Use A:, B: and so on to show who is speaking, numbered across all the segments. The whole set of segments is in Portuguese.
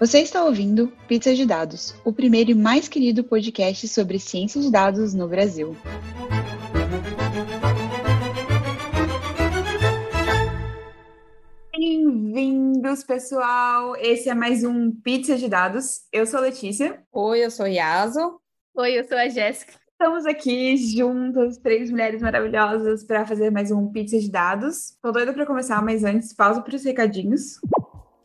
A: Você está ouvindo Pizza de Dados, o primeiro e mais querido podcast sobre ciência de dados no Brasil. Bem-vindos, pessoal! Esse é mais um Pizza de Dados. Eu sou a Letícia.
B: Oi, eu sou a Yaso.
C: Oi, eu sou a Jéssica.
A: Estamos aqui juntas, três mulheres maravilhosas, para fazer mais um Pizza de Dados. Tô doida para começar, mas antes, pausa para os recadinhos.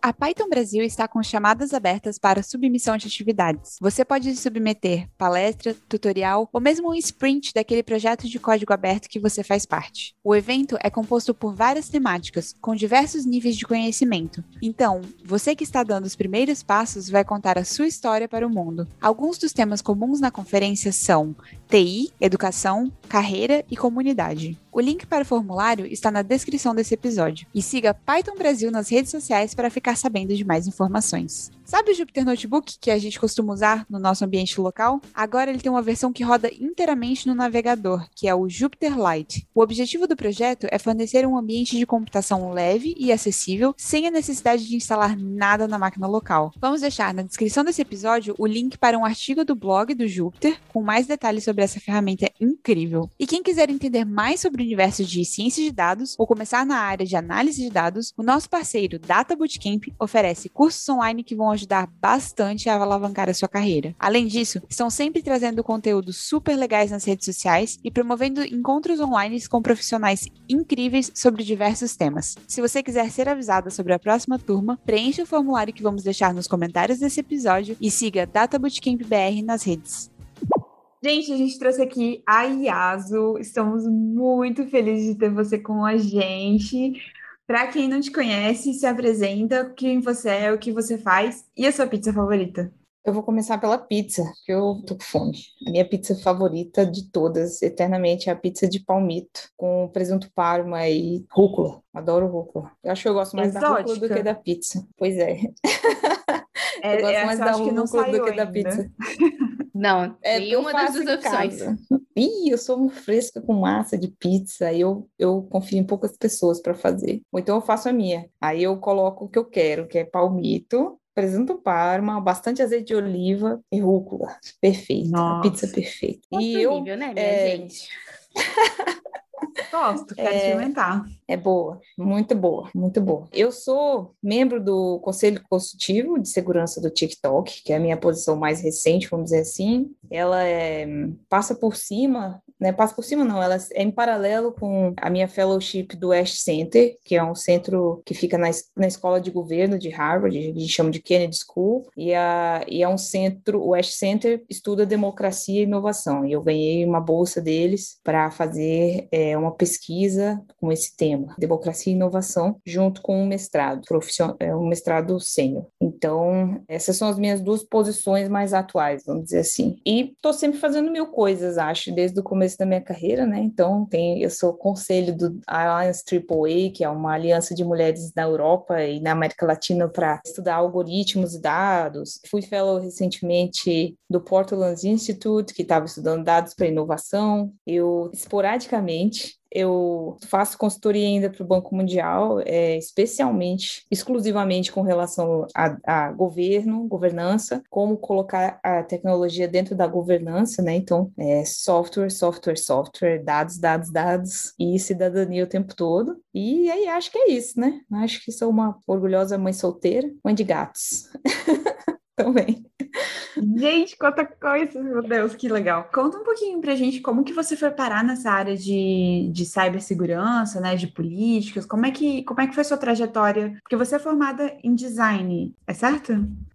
D: A Python Brasil está com chamadas abertas para submissão de atividades. Você pode submeter palestra, tutorial ou mesmo um sprint daquele projeto de código aberto que você faz parte. O evento é composto por várias temáticas, com diversos níveis de conhecimento. Então, você que está dando os primeiros passos vai contar a sua história para o mundo. Alguns dos temas comuns na conferência são TI, educação, carreira e comunidade. O link para o formulário está na descrição desse episódio. E siga Python Brasil nas redes sociais para ficar sabendo de mais informações. Sabe o Jupyter Notebook que a gente costuma usar no nosso ambiente local? Agora ele tem uma versão que roda inteiramente no navegador, que é o Jupyter Lite. O objetivo do projeto é fornecer um ambiente de computação leve e acessível, sem a necessidade de instalar nada na máquina local. Vamos deixar na descrição desse episódio o link para um artigo do blog do Jupyter com mais detalhes sobre essa ferramenta incrível. E quem quiser entender mais sobre o universo de ciência de dados ou começar na área de análise de dados, o nosso parceiro Data Bootcamp oferece cursos online que vão ajudar bastante a alavancar a sua carreira. Além disso, estão sempre trazendo conteúdos super legais nas redes sociais e promovendo encontros online com profissionais incríveis sobre diversos temas. Se você quiser ser avisada sobre a próxima turma, preencha o formulário que vamos deixar nos comentários desse episódio e siga Data Bootcamp BR nas redes.
A: Gente, a gente trouxe aqui a Yasu. Estamos muito felizes de ter você com a gente. Para quem não te conhece, se apresenta, quem você é, o que você faz e a sua pizza favorita.
B: Eu vou começar pela pizza, porque eu tô com fome. A minha pizza favorita de todas, eternamente, é a pizza de palmito, com presunto parma e rúcula. Adoro rúcula. Eu acho que eu gosto mais Exótica. da rúcula do que da pizza. Pois é.
A: é eu gosto mais da rúcula do que da pizza.
C: Não, é nenhuma das duas opções.
B: Ih, eu sou muito fresca com massa de pizza, eu, eu confio em poucas pessoas para fazer. Ou então eu faço a minha. Aí eu coloco o que eu quero, que é palmito, presunto parma, bastante azeite de oliva e rúcula. Perfeito. Pizza perfeita.
C: Outro e eu, nível, né, minha é... gente?
A: Gosto, quero é, experimentar.
B: É boa, muito boa, muito boa. Eu sou membro do Conselho Consultivo de Segurança do TikTok, que é a minha posição mais recente, vamos dizer assim. Ela é, passa por cima né, passa por cima não, ela é em paralelo com a minha fellowship do West Center, que é um centro que fica na, na escola de governo de Harvard, a gente chama de Kennedy School, e, a, e é um centro, o West Center estuda democracia e inovação, e eu ganhei uma bolsa deles para fazer é, uma pesquisa com esse tema, democracia e inovação, junto com um mestrado, profissional, é, um mestrado sênior. Então, essas são as minhas duas posições mais atuais, vamos dizer assim. E estou sempre fazendo mil coisas, acho, desde o começo começo da minha carreira, né? Então, tem, eu sou conselho do Alliance AAA, que é uma aliança de mulheres na Europa e na América Latina para estudar algoritmos e dados. Fui fellow recentemente do Portland Institute, que estava estudando dados para inovação. Eu, esporadicamente, eu faço consultoria ainda para o Banco Mundial, é, especialmente, exclusivamente com relação a, a, governo, governança, como colocar a tecnologia dentro da governança, né? Então, é, software, software, software, dados, dados, dados e cidadania o tempo todo. E aí acho que é isso, né? Acho que sou uma orgulhosa mãe solteira, mãe de gatos. Também.
A: Gente, quanta coisa, meu Deus, que legal. Conta um pouquinho pra gente como que você foi parar nessa área de, de cibersegurança, né, de políticas, como é, que, como é que foi sua trajetória? Porque você é formada em design, é certo?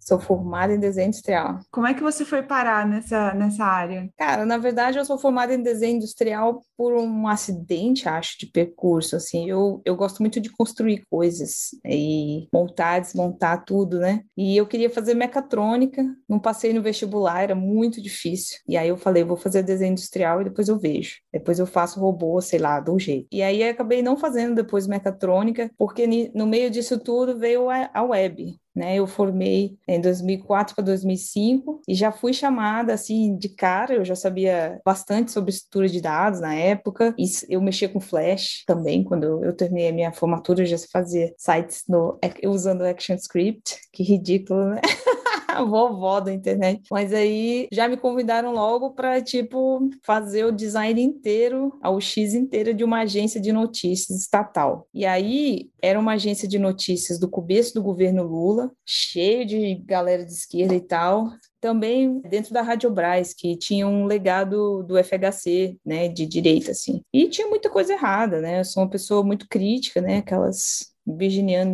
B: Sou formada em desenho industrial.
A: Como é que você foi parar nessa, nessa área?
B: Cara, na verdade, eu sou formada em desenho industrial por um acidente, acho, de percurso. Assim, eu, eu gosto muito de construir coisas e montar, desmontar tudo, né? E eu queria fazer mecatrônica, não passei no vestibular, era muito difícil. E aí eu falei, vou fazer desenho industrial e depois eu vejo. Depois eu faço robô, sei lá, do jeito. E aí acabei não fazendo depois mecatrônica, porque no meio disso tudo veio a web. Né? Eu formei em 2004 para 2005 e já fui chamada assim de cara, eu já sabia bastante sobre estrutura de dados na época, e eu mexia com Flash também, quando eu terminei a minha formatura, eu já fazia sites no, usando ActionScript, que ridículo, né? vovó da internet. Mas aí já me convidaram logo para tipo fazer o design inteiro, a UX inteira de uma agência de notícias estatal. E aí era uma agência de notícias do começo do governo Lula, cheio de galera de esquerda e tal também dentro da Rádio Braz, que tinha um legado do FHC, né, de direita, assim. E tinha muita coisa errada, né? Eu sou uma pessoa muito crítica, né? Aquelas virginiana,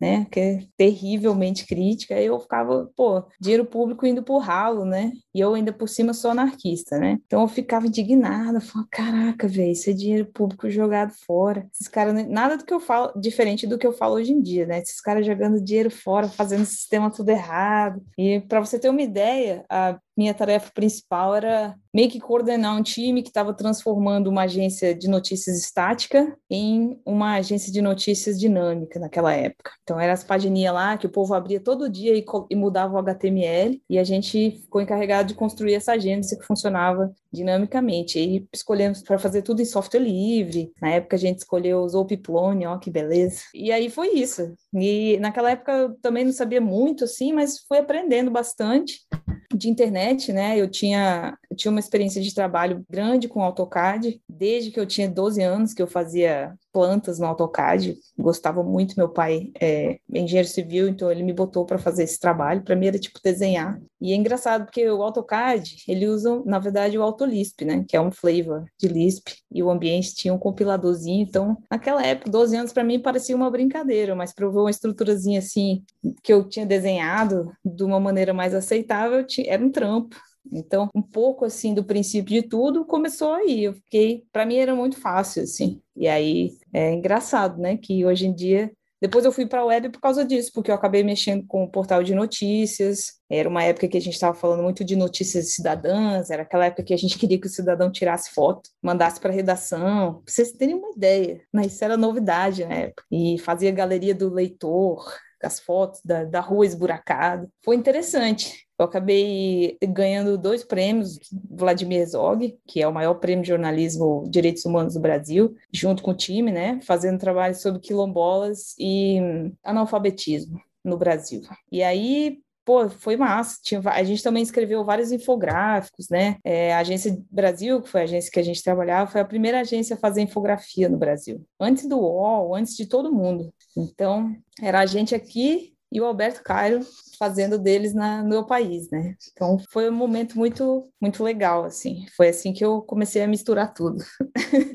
B: né, que é terrivelmente crítica, eu ficava, pô, dinheiro público indo pro ralo, né? E eu ainda por cima sou anarquista, né? Então eu ficava indignada, falava, caraca, velho, isso é dinheiro público jogado fora. Esses caras, nada do que eu falo, diferente do que eu falo hoje em dia, né? Esses caras jogando dinheiro fora, fazendo o sistema tudo errado. E para você ter uma ideia, a minha tarefa principal era meio que coordenar um time que estava transformando uma agência de notícias estática em uma agência de notícias dinâmica naquela época. Então, eram as pagininhas lá que o povo abria todo dia e, e mudava o HTML, e a gente ficou encarregado de construir essa agência que funcionava dinamicamente. E escolhemos para fazer tudo em software livre. Na época a gente escolheu o Zoopiplone, ó, que beleza. E aí foi isso. E naquela época eu também não sabia muito assim, mas fui aprendendo bastante de internet, né? Eu tinha, eu tinha uma experiência de trabalho grande com AutoCAD, desde que eu tinha 12 anos que eu fazia plantas no AutoCAD. Gostava muito, meu pai é engenheiro civil, então ele me botou para fazer esse trabalho. Para mim era tipo desenhar. E é engraçado porque o AutoCAD, ele usa, na verdade, o AutoLisp, né? Que é um flavor de Lisp. E o ambiente tinha um compiladorzinho. Então, naquela época, 12 anos, para mim parecia uma brincadeira, mas para eu ver uma estruturazinha assim, que eu tinha desenhado de uma maneira mais aceitável, era um trampo. Então, um pouco assim do princípio de tudo começou aí. Eu fiquei, para mim era muito fácil assim. E aí é engraçado, né, que hoje em dia depois eu fui para a web por causa disso, porque eu acabei mexendo com o portal de notícias. Era uma época que a gente estava falando muito de notícias cidadãs, era aquela época que a gente queria que o cidadão tirasse foto, mandasse para a redação. Pra vocês terem uma ideia, né? isso era novidade na época. E fazia galeria do leitor, as fotos da, da rua esburacada. Foi interessante. Eu acabei ganhando dois prêmios, Vladimir Zog, que é o maior prêmio de jornalismo direitos humanos do Brasil, junto com o time, né, fazendo trabalho sobre quilombolas e analfabetismo no Brasil. E aí, pô, foi massa. Tinha, a gente também escreveu vários infográficos, né? É, a Agência Brasil, que foi a agência que a gente trabalhava, foi a primeira agência a fazer infografia no Brasil. Antes do UOL, antes de todo mundo. Então, era a gente aqui e o Alberto Cairo fazendo deles na, no meu país, né? Então foi um momento muito muito legal, assim. Foi assim que eu comecei a misturar tudo.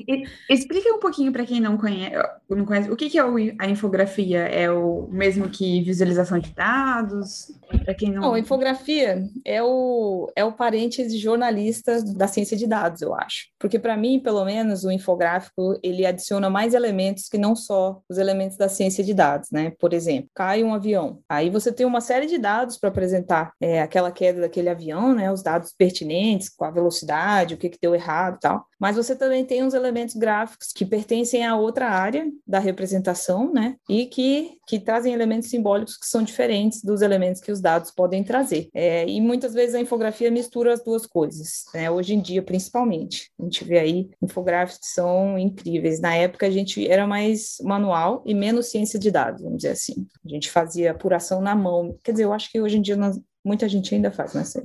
A: E, explica um pouquinho para quem não conhece, não conhece, o que, que é a infografia? É o mesmo que visualização de dados? Para quem não.
B: Não, infografia é o é o parente de jornalista da ciência de dados, eu acho. Porque para mim, pelo menos, o infográfico ele adiciona mais elementos que não só os elementos da ciência de dados, né? Por exemplo, cai um avião, aí você tem uma série de de dados para apresentar é, aquela queda daquele avião, né, os dados pertinentes, com a velocidade, o que, que deu errado e tal. Mas você também tem os elementos gráficos que pertencem a outra área da representação, né, e que, que trazem elementos simbólicos que são diferentes dos elementos que os dados podem trazer. É, e muitas vezes a infografia mistura as duas coisas, né, hoje em dia principalmente. A gente vê aí infográficos que são incríveis. Na época a gente era mais manual e menos ciência de dados, vamos dizer assim. A gente fazia apuração na mão. Quer dizer, eu acho que hoje em dia nós, muita gente ainda faz, mas é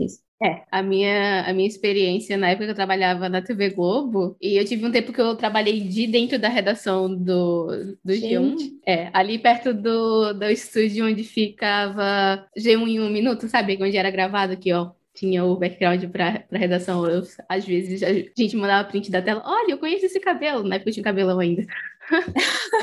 C: isso. É, a minha, a minha experiência na época que eu trabalhava na TV Globo, e eu tive um tempo que eu trabalhei de dentro da redação do, do G1, é, ali perto do, do estúdio onde ficava G1 em um minuto, sabe? Onde era gravado aqui, ó tinha o background para redação. Eu, às vezes a gente mandava print da tela. Olha, eu conheço esse cabelo, na época eu tinha cabelão ainda.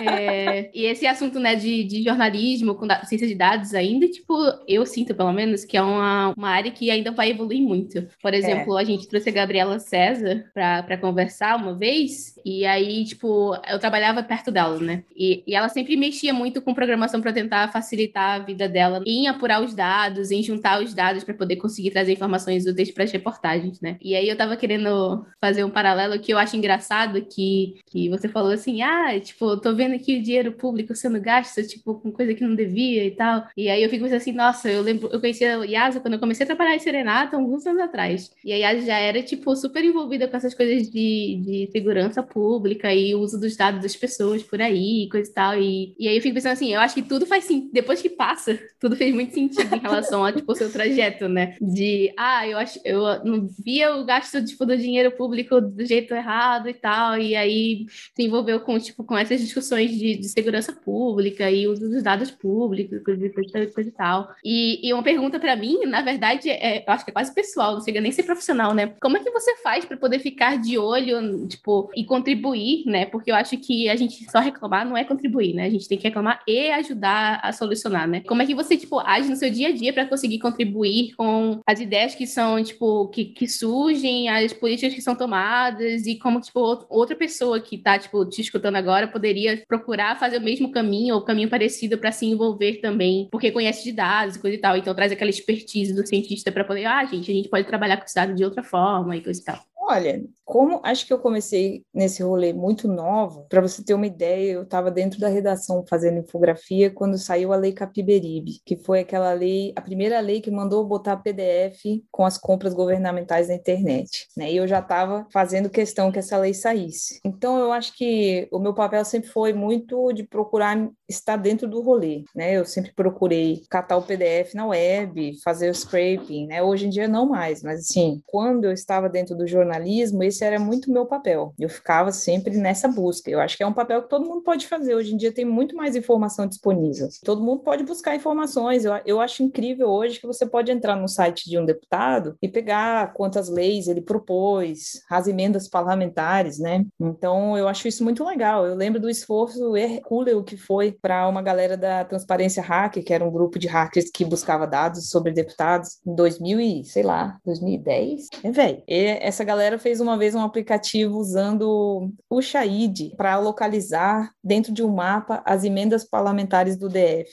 C: É, e esse assunto, né, de, de jornalismo com ciência de dados ainda, tipo, eu sinto, pelo menos, que é uma, uma área que ainda vai evoluir muito. Por exemplo, é. a gente trouxe a Gabriela César para conversar uma vez, e aí, tipo, eu trabalhava perto dela, né? E, e ela sempre mexia muito com programação para tentar facilitar a vida dela em apurar os dados, em juntar os dados para poder conseguir trazer informações úteis para as reportagens, né? E aí eu tava querendo fazer um paralelo que eu acho engraçado que, que você falou assim, ah, ah, tipo, tô vendo aqui o dinheiro público sendo gasto, tipo, com coisa que não devia e tal. E aí eu fico pensando assim, nossa, eu lembro, eu conhecia a Yasa quando eu comecei a trabalhar em Serenata, alguns anos atrás. E a Yasa já era, tipo, super envolvida com essas coisas de, de segurança pública e o uso dos dados das pessoas por aí, coisa e tal. E, e aí eu fico pensando assim, eu acho que tudo faz sim, depois que passa, tudo fez muito sentido em relação a, tipo, seu trajeto, né? De, ah, eu acho, eu não via o gasto, tipo, do dinheiro público do jeito errado e tal, e aí se envolveu com, tipo, com essas discussões de, de segurança pública e uso dos dados públicos, coisa, coisa, e tal. E, e uma pergunta para mim, na verdade, é, eu acho que é quase pessoal, não chega nem ser profissional, né? Como é que você faz para poder ficar de olho, tipo, e contribuir, né? Porque eu acho que a gente só reclamar não é contribuir, né? A gente tem que reclamar e ajudar a solucionar, né? Como é que você, tipo, age no seu dia a dia para conseguir contribuir com as ideias que são, tipo, que, que surgem, as políticas que são tomadas e como, tipo, outra pessoa que tá, tipo, te escutando agora poderia procurar fazer o mesmo caminho ou caminho parecido para se envolver também, porque conhece de dados e coisa e tal. Então traz aquela expertise do cientista para poder, ah, gente, a gente pode trabalhar com esse dado de outra forma e coisa e tal.
B: Olha, como acho que eu comecei nesse rolê muito nova, para você ter uma ideia, eu estava dentro da redação fazendo infografia quando saiu a Lei Capiberibe, que foi aquela lei, a primeira lei que mandou botar PDF com as compras governamentais na internet, né? E eu já estava fazendo questão que essa lei saísse. Então eu acho que o meu papel sempre foi muito de procurar estar dentro do rolê, né? Eu sempre procurei catar o PDF na web, fazer o scraping, né? Hoje em dia não mais, mas assim, quando eu estava dentro do jornalismo jornalismo, esse era muito meu papel. Eu ficava sempre nessa busca. Eu acho que é um papel que todo mundo pode fazer. Hoje em dia tem muito mais informação disponível. Todo mundo pode buscar informações. Eu, eu acho incrível hoje que você pode entrar no site de um deputado e pegar quantas leis ele propôs, as emendas parlamentares, né? Então, eu acho isso muito legal. Eu lembro do esforço hercúleo que foi para uma galera da Transparência Hacker, que era um grupo de hackers que buscava dados sobre deputados em 2000 e, sei lá, 2010. É, velho. Essa galera fez uma vez um aplicativo usando o Shahid para localizar dentro de um mapa as emendas parlamentares do DF.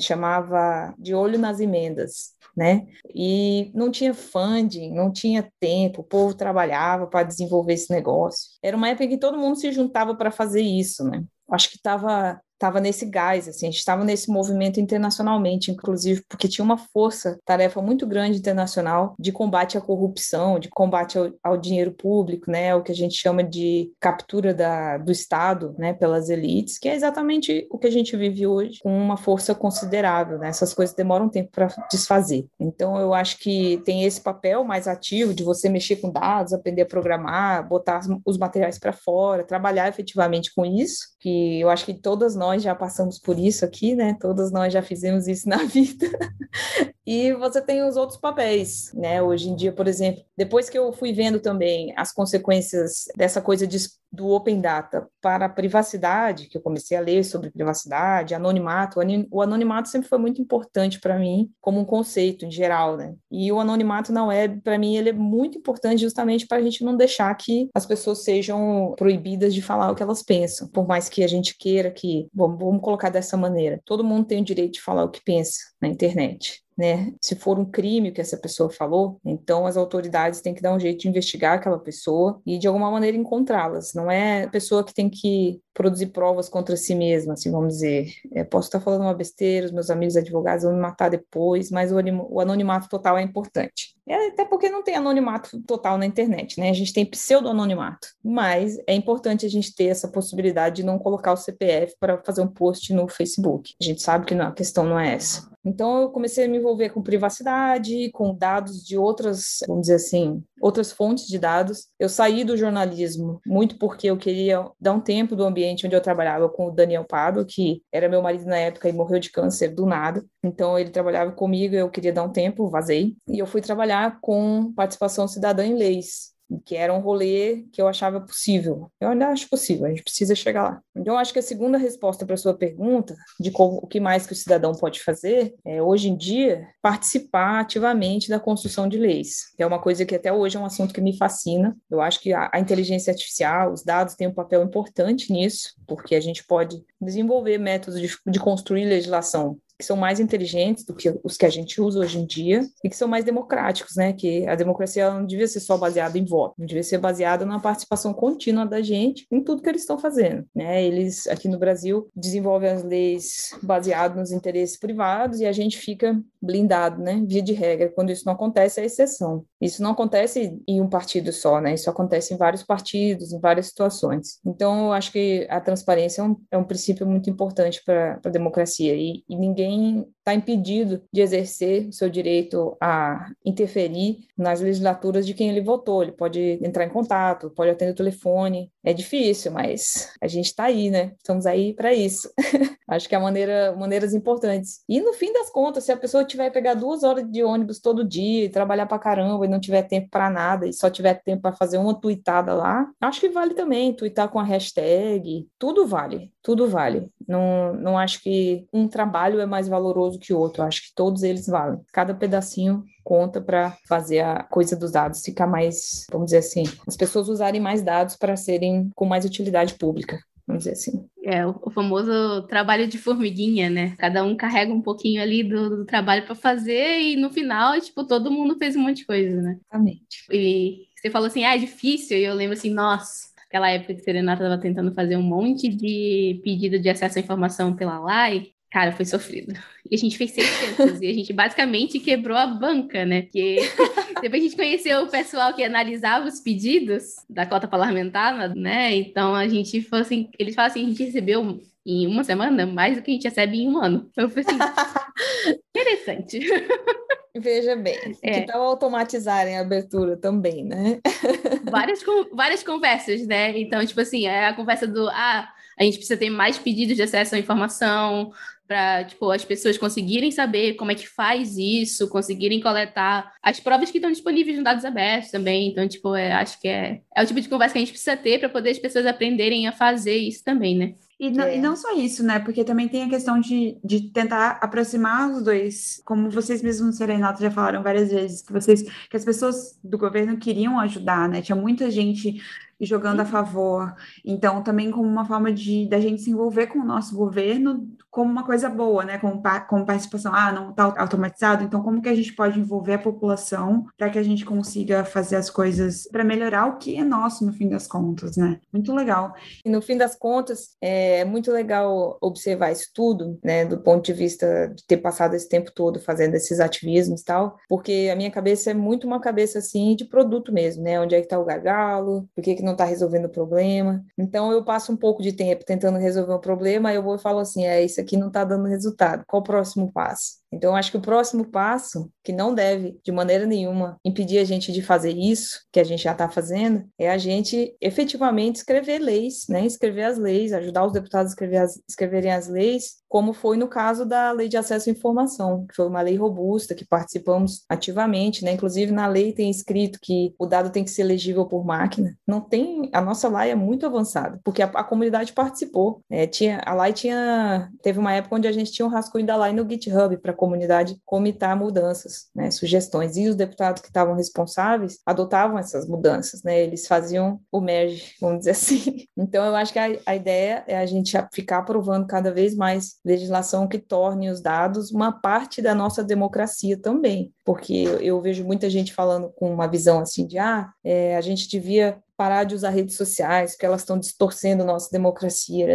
B: Chamava De Olho nas Emendas. Né? E não tinha funding, não tinha tempo, o povo trabalhava para desenvolver esse negócio. Era uma época em que todo mundo se juntava para fazer isso, né? Acho que estava estava nesse gás, assim, a gente estava nesse movimento internacionalmente, inclusive, porque tinha uma força-tarefa muito grande internacional de combate à corrupção, de combate ao, ao, dinheiro público, né, o que a gente chama de captura da, do Estado, né, pelas elites, que é exatamente o que a gente vive hoje, com uma força considerável, né, essas coisas demoram tempo para desfazer. Então, eu acho que tem esse papel mais ativo de você mexer com dados, aprender a programar, botar os materiais para fora, trabalhar efetivamente com isso, que eu acho que todas nós nós já passamos por isso aqui, né? Todas nós já fizemos isso na vida. e você tem os outros papéis, né? Hoje em dia, por exemplo, depois que eu fui vendo também as consequências dessa coisa de, do Open Data para a privacidade, que eu comecei a ler sobre privacidade, anonimato, o anonimato sempre foi muito importante para mim como um conceito em geral, né? E o anonimato na web, para mim, ele é muito importante justamente para a gente não deixar que as pessoas sejam proibidas de falar o que elas pensam, por mais que a gente queira que Bom, vamos colocar dessa maneira. Todo mundo tem o direito de falar o que pensa na internet né? Se for um crime que essa pessoa falou, então as autoridades têm que dar um jeito de investigar aquela pessoa e de alguma maneira encontrá-las. Não é a pessoa que tem que produzir provas contra si mesma, assim, vamos dizer. É, posso estar falando uma besteira, os meus amigos advogados vão me matar depois, mas o anonimato total é importante. É, até porque não tem anonimato total na internet, né? A gente tem pseudo-anonimato, mas é importante a gente ter essa possibilidade de não colocar o CPF para fazer um post no Facebook. A gente sabe que não, a questão não é essa. Então, eu comecei a me envolver com privacidade, com dados de outras, vamos dizer assim, outras fontes de dados. Eu saí do jornalismo muito porque eu queria dar um tempo do ambiente onde eu trabalhava com o Daniel Pado, que era meu marido na época e morreu de câncer do nada. Então, ele trabalhava comigo, eu queria dar um tempo, vazei. E eu fui trabalhar com participação cidadã em leis que era um rolê que eu achava possível. Eu ainda acho possível, a gente precisa chegar lá. Então, eu acho que a segunda resposta para a sua pergunta, de como, o que mais que o cidadão pode fazer, é, hoje em dia, participar ativamente da construção de leis, é uma coisa que até hoje é um assunto que me fascina. Eu acho que a, a inteligência artificial, os dados têm um papel importante nisso, porque a gente pode desenvolver métodos de, de construir legislação que são mais inteligentes do que os que a gente usa hoje em dia e que são mais democráticos, né? Que a democracia não devia ser só baseada em voto, não devia ser baseada na participação contínua da gente em tudo que eles estão fazendo, né? Eles aqui no Brasil desenvolvem as leis baseadas nos interesses privados e a gente fica blindado, né? Via de regra, quando isso não acontece é exceção. Isso não acontece em um partido só, né? Isso acontece em vários partidos, em várias situações. Então, eu acho que a transparência é um, é um princípio muito importante para a democracia e, e ninguém está impedido de exercer o seu direito a interferir nas legislaturas de quem ele votou. Ele pode entrar em contato, pode atender o telefone. É difícil, mas a gente está aí, né? Estamos aí para isso. Acho que é maneira, maneiras importantes. E no fim das contas, se a pessoa tiver pegar duas horas de ônibus todo dia trabalhar para caramba e não tiver tempo para nada e só tiver tempo para fazer uma tuitada lá, acho que vale também tuitar com a hashtag. Tudo vale, tudo vale. Não, não acho que um trabalho é mais valoroso que o outro. Acho que todos eles valem. Cada pedacinho conta para fazer a coisa dos dados ficar mais, vamos dizer assim, as pessoas usarem mais dados para serem com mais utilidade pública vamos dizer assim.
C: É, o famoso trabalho de formiguinha, né? Cada um carrega um pouquinho ali do, do trabalho para fazer e no final, tipo, todo mundo fez um monte de coisa, né?
B: Exatamente.
C: E você falou assim, ah, é difícil, e eu lembro assim, nossa, aquela época que a Serenata estava tentando fazer um monte de pedido de acesso à informação pela LAI, Cara, foi sofrido. E a gente fez 600 e a gente basicamente quebrou a banca, né? Porque depois a gente conheceu o pessoal que analisava os pedidos da cota parlamentar, né? Então a gente falou assim, eles falam assim, a gente recebeu em uma semana mais do que a gente recebe em um ano. Eu falei assim, interessante.
B: Veja bem, é. que tal automatizarem a abertura também, né?
C: várias, várias conversas, né? Então, tipo assim, é a conversa do, ah, a gente precisa ter mais pedidos de acesso à informação, para tipo, as pessoas conseguirem saber como é que faz isso, conseguirem coletar as provas que estão disponíveis no dados abertos também. Então, tipo, é, acho que é, é o tipo de conversa que a gente precisa ter para poder as pessoas aprenderem a fazer isso também, né?
A: E não, é. e não, só isso, né? Porque também tem a questão de, de tentar aproximar os dois, como vocês mesmos, Serenata, já falaram várias vezes, que vocês, que as pessoas do governo queriam ajudar, né? Tinha muita gente jogando a favor. Então, também como uma forma de da gente se envolver com o nosso governo como uma coisa boa, né? Como, como participação, ah, não está automatizado, então como que a gente pode envolver a população para que a gente consiga fazer as coisas para melhorar o que é nosso no fim das contas, né? Muito legal.
B: E no fim das contas, é muito legal observar isso tudo, né? Do ponto de vista de ter passado esse tempo todo fazendo esses ativismos e tal, porque a minha cabeça é muito uma cabeça assim de produto mesmo, né? Onde é que está o gargalo? Por que, que não está resolvendo o problema? Então eu passo um pouco de tempo tentando resolver um problema, eu vou e falo assim, é isso aqui não está dando resultado. Qual o próximo passo? Então, acho que o próximo passo, que não deve de maneira nenhuma impedir a gente de fazer isso, que a gente já está fazendo, é a gente efetivamente escrever leis, né? Escrever as leis, ajudar os deputados a escrever as, escreverem as leis, como foi no caso da Lei de Acesso à Informação, que foi uma lei robusta, que participamos ativamente, né? Inclusive, na lei tem escrito que o dado tem que ser legível por máquina. Não tem, a nossa lei é muito avançada, porque a, a comunidade participou. Né? Tinha, a lei tinha, teve uma época onde a gente tinha um rascunho da lei no GitHub para comunidade comitar mudanças, né, sugestões. E os deputados que estavam responsáveis adotavam essas mudanças, né, eles faziam o merge, vamos dizer assim. Então, eu acho que a, a ideia é a gente ficar aprovando cada vez mais legislação que torne os dados uma parte da nossa democracia também, porque eu, vejo muita gente falando com uma visão assim de, ah, é, a gente devia parar de usar redes sociais, porque elas estão distorcendo nossa democracia.